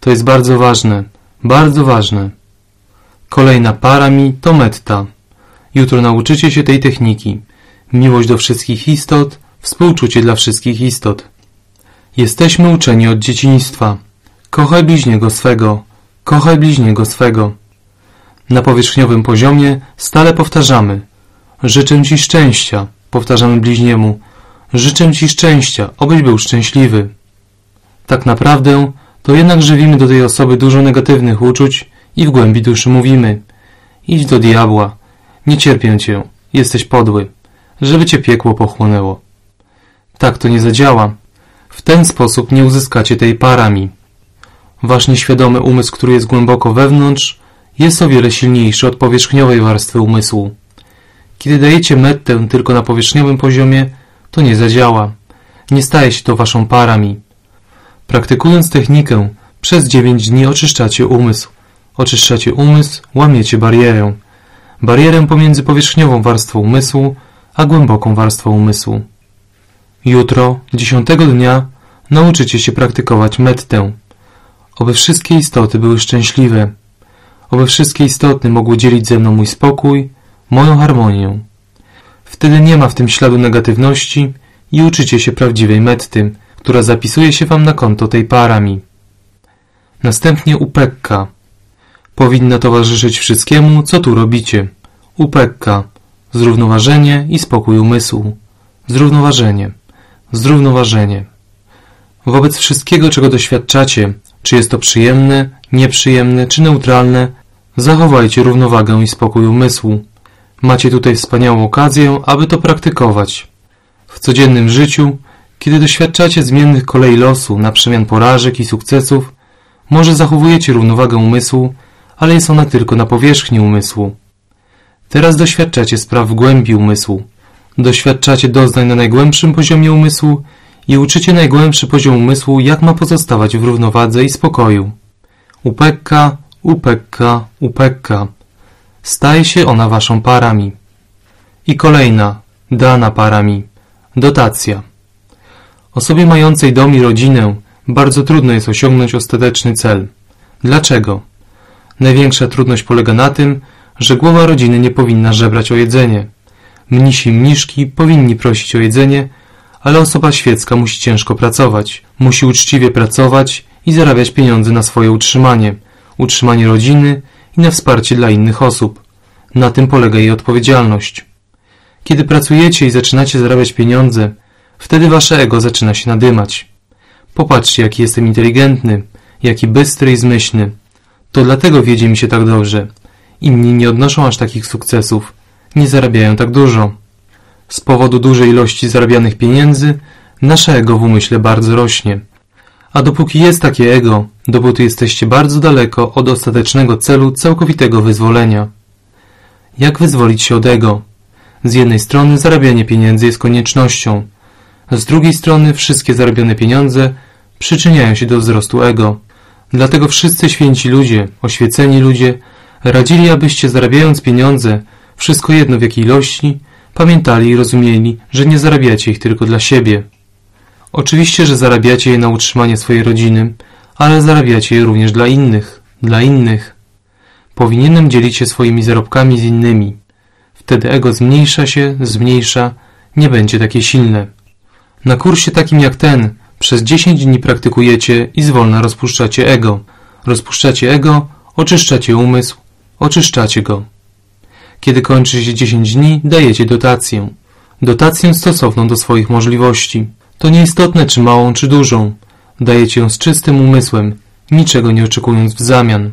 To jest bardzo ważne, bardzo ważne. Kolejna parami to metta. Jutro nauczycie się tej techniki. Miłość do wszystkich istot, współczucie dla wszystkich istot. Jesteśmy uczeni od dzieciństwa. Kochaj bliźniego swego, kochaj bliźniego swego. Na powierzchniowym poziomie stale powtarzamy Życzę Ci szczęścia, powtarzamy bliźniemu Życzę Ci szczęścia, obyś był szczęśliwy. Tak naprawdę to jednak żywimy do tej osoby dużo negatywnych uczuć i w głębi duszy mówimy Idź do diabła, nie cierpię Cię, jesteś podły, żeby Cię piekło pochłonęło. Tak to nie zadziała. W ten sposób nie uzyskacie tej parami. Wasz nieświadomy umysł, który jest głęboko wewnątrz, jest o wiele silniejszy od powierzchniowej warstwy umysłu. Kiedy dajecie mettę tylko na powierzchniowym poziomie, to nie zadziała. Nie staje się to waszą parami. Praktykując technikę, przez 9 dni oczyszczacie umysł. Oczyszczacie umysł, łamiecie barierę. Barierę pomiędzy powierzchniową warstwą umysłu, a głęboką warstwą umysłu. Jutro, dziesiątego dnia, nauczycie się praktykować mettę. Oby wszystkie istoty były szczęśliwe. Oby wszystkie istoty mogły dzielić ze mną mój spokój, moją harmonię. Wtedy nie ma w tym śladu negatywności i uczycie się prawdziwej metty, która zapisuje się wam na konto tej parami. Następnie upekka. Powinna towarzyszyć wszystkiemu, co tu robicie. Upekka. Zrównoważenie i spokój umysłu. Zrównoważenie. Zrównoważenie. Wobec wszystkiego, czego doświadczacie, czy jest to przyjemne, nieprzyjemne, czy neutralne, zachowajcie równowagę i spokój umysłu. Macie tutaj wspaniałą okazję, aby to praktykować. W codziennym życiu, kiedy doświadczacie zmiennych kolei losu, na przemian porażek i sukcesów, może zachowujecie równowagę umysłu, ale jest ona tylko na powierzchni umysłu. Teraz doświadczacie spraw w głębi umysłu. Doświadczacie doznań na najgłębszym poziomie umysłu i uczycie najgłębszy poziom umysłu, jak ma pozostawać w równowadze i spokoju. Upekka, upekka, upekka. Staje się ona waszą parami. I kolejna, dana parami. Dotacja. Osobie mającej dom i rodzinę bardzo trudno jest osiągnąć ostateczny cel. Dlaczego? Największa trudność polega na tym, że głowa rodziny nie powinna żebrać o jedzenie. Mnisi mniszki powinni prosić o jedzenie, ale osoba świecka musi ciężko pracować. Musi uczciwie pracować i zarabiać pieniądze na swoje utrzymanie, utrzymanie rodziny i na wsparcie dla innych osób. Na tym polega jej odpowiedzialność. Kiedy pracujecie i zaczynacie zarabiać pieniądze, wtedy wasze ego zaczyna się nadymać. Popatrzcie, jaki jestem inteligentny, jaki bystry i zmyślny. To dlatego wiedzie mi się tak dobrze. Inni nie odnoszą aż takich sukcesów, nie zarabiają tak dużo. Z powodu dużej ilości zarabianych pieniędzy, nasze ego w umyśle bardzo rośnie. A dopóki jest takie ego, dopóty jesteście bardzo daleko od ostatecznego celu całkowitego wyzwolenia. Jak wyzwolić się od ego? Z jednej strony zarabianie pieniędzy jest koniecznością, z drugiej strony wszystkie zarobione pieniądze przyczyniają się do wzrostu ego. Dlatego wszyscy święci ludzie, oświeceni ludzie radzili, abyście zarabiając pieniądze, wszystko jedno w jakiej ilości, pamiętali i rozumieli, że nie zarabiacie ich tylko dla siebie. Oczywiście, że zarabiacie je na utrzymanie swojej rodziny, ale zarabiacie je również dla innych, dla innych. Powinienem dzielić się swoimi zarobkami z innymi. Wtedy ego zmniejsza się, zmniejsza, nie będzie takie silne. Na kursie takim jak ten przez 10 dni praktykujecie i zwolna rozpuszczacie ego. Rozpuszczacie ego, oczyszczacie umysł, oczyszczacie go. Kiedy kończy się 10 dni, dajecie dotację. Dotację stosowną do swoich możliwości. To nieistotne, czy małą, czy dużą. Dajecie ją z czystym umysłem, niczego nie oczekując w zamian.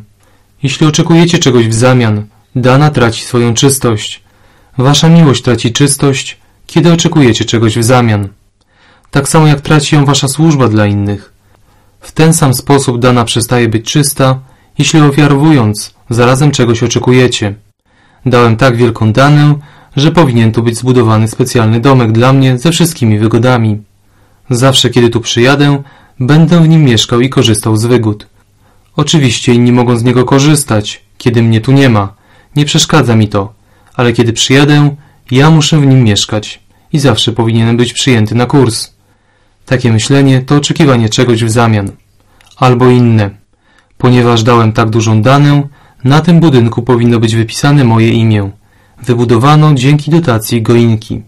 Jeśli oczekujecie czegoś w zamian, dana traci swoją czystość. Wasza miłość traci czystość, kiedy oczekujecie czegoś w zamian. Tak samo jak traci ją wasza służba dla innych. W ten sam sposób dana przestaje być czysta, jeśli ofiarowując, zarazem czegoś oczekujecie. Dałem tak wielką danę, że powinien tu być zbudowany specjalny domek dla mnie ze wszystkimi wygodami. Zawsze, kiedy tu przyjadę, będę w nim mieszkał i korzystał z wygód. Oczywiście inni mogą z niego korzystać, kiedy mnie tu nie ma. Nie przeszkadza mi to, ale kiedy przyjadę, ja muszę w nim mieszkać i zawsze powinienem być przyjęty na kurs. Takie myślenie to oczekiwanie czegoś w zamian. Albo inne. Ponieważ dałem tak dużą danę, na tym budynku powinno być wypisane moje imię. Wybudowano dzięki dotacji goinki.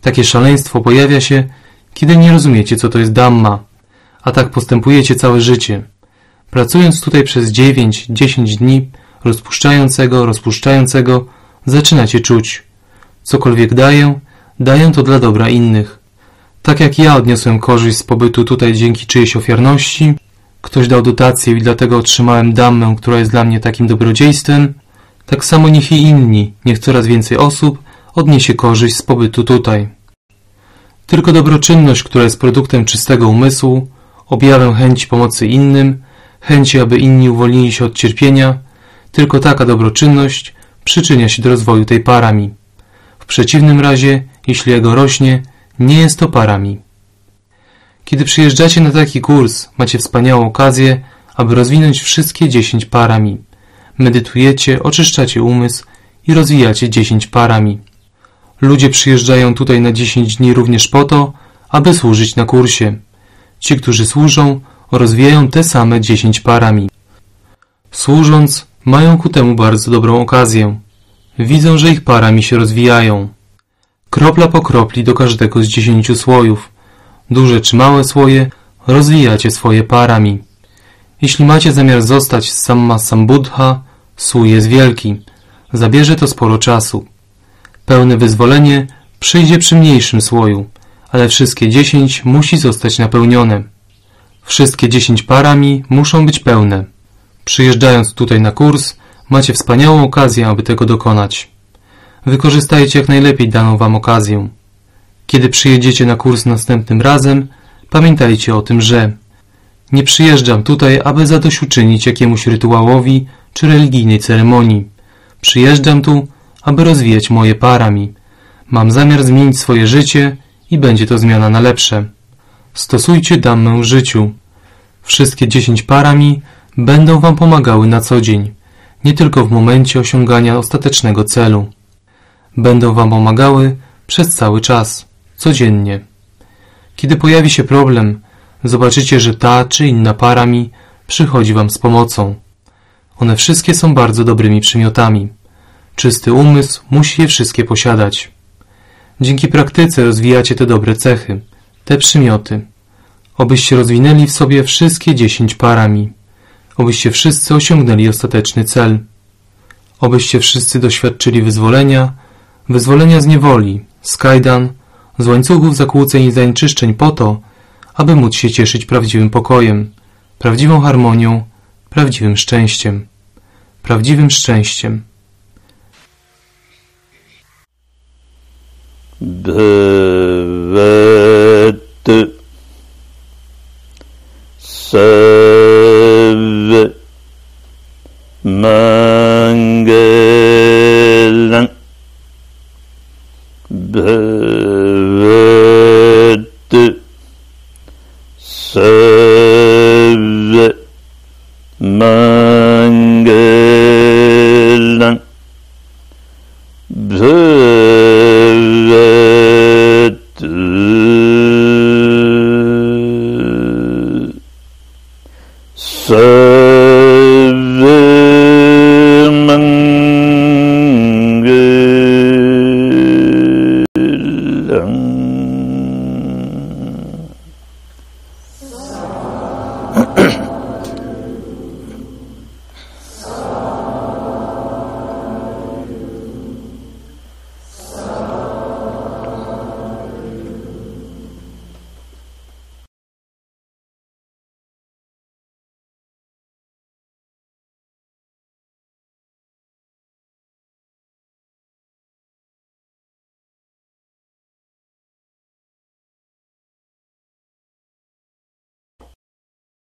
Takie szaleństwo pojawia się, kiedy nie rozumiecie, co to jest damma, a tak postępujecie całe życie. Pracując tutaj przez 9-10 dni, rozpuszczającego, rozpuszczającego, zaczynacie czuć. Cokolwiek daję, daję to dla dobra innych. Tak jak ja odniosłem korzyść z pobytu tutaj dzięki czyjejś ofiarności, ktoś dał dotację i dlatego otrzymałem damę, która jest dla mnie takim dobrodziejstwem, tak samo niech i inni, niech coraz więcej osób odniesie korzyść z pobytu tutaj. Tylko dobroczynność, która jest produktem czystego umysłu, objawem chęci pomocy innym, chęci, aby inni uwolnili się od cierpienia, tylko taka dobroczynność przyczynia się do rozwoju tej parami. W przeciwnym razie, jeśli jego rośnie, nie jest to parami. Kiedy przyjeżdżacie na taki kurs, macie wspaniałą okazję, aby rozwinąć wszystkie dziesięć parami. Medytujecie, oczyszczacie umysł i rozwijacie dziesięć parami. Ludzie przyjeżdżają tutaj na dziesięć dni również po to, aby służyć na kursie. Ci, którzy służą, rozwijają te same dziesięć parami. Służąc, mają ku temu bardzo dobrą okazję. Widzą, że ich parami się rozwijają. Kropla po kropli do każdego z dziesięciu słojów. Duże czy małe słoje, rozwijacie swoje parami. Jeśli macie zamiar zostać Samma Sambuddha, słój jest wielki. Zabierze to sporo czasu. Pełne wyzwolenie przyjdzie przy mniejszym słoju, ale wszystkie dziesięć musi zostać napełnione. Wszystkie dziesięć parami muszą być pełne. Przyjeżdżając tutaj na kurs, macie wspaniałą okazję, aby tego dokonać. Wykorzystajcie jak najlepiej daną Wam okazję. Kiedy przyjedziecie na kurs następnym razem, pamiętajcie o tym, że nie przyjeżdżam tutaj, aby zadośćuczynić jakiemuś rytuałowi czy religijnej ceremonii. Przyjeżdżam tu, aby rozwijać moje parami. Mam zamiar zmienić swoje życie i będzie to zmiana na lepsze. Stosujcie dammę w życiu. Wszystkie dziesięć parami będą Wam pomagały na co dzień, nie tylko w momencie osiągania ostatecznego celu. Będą Wam pomagały przez cały czas, codziennie. Kiedy pojawi się problem, zobaczycie, że ta czy inna para mi przychodzi Wam z pomocą. One wszystkie są bardzo dobrymi przymiotami. Czysty umysł musi je wszystkie posiadać. Dzięki praktyce rozwijacie te dobre cechy, te przymioty. Obyście rozwinęli w sobie wszystkie dziesięć parami. Obyście wszyscy osiągnęli ostateczny cel. Obyście wszyscy doświadczyli wyzwolenia, wyzwolenia z niewoli, z kajdan, z łańcuchów zakłóceń i zanieczyszczeń po to, aby móc się cieszyć prawdziwym pokojem, prawdziwą harmonią, prawdziwym szczęściem. Prawdziwym szczęściem. Devet. Se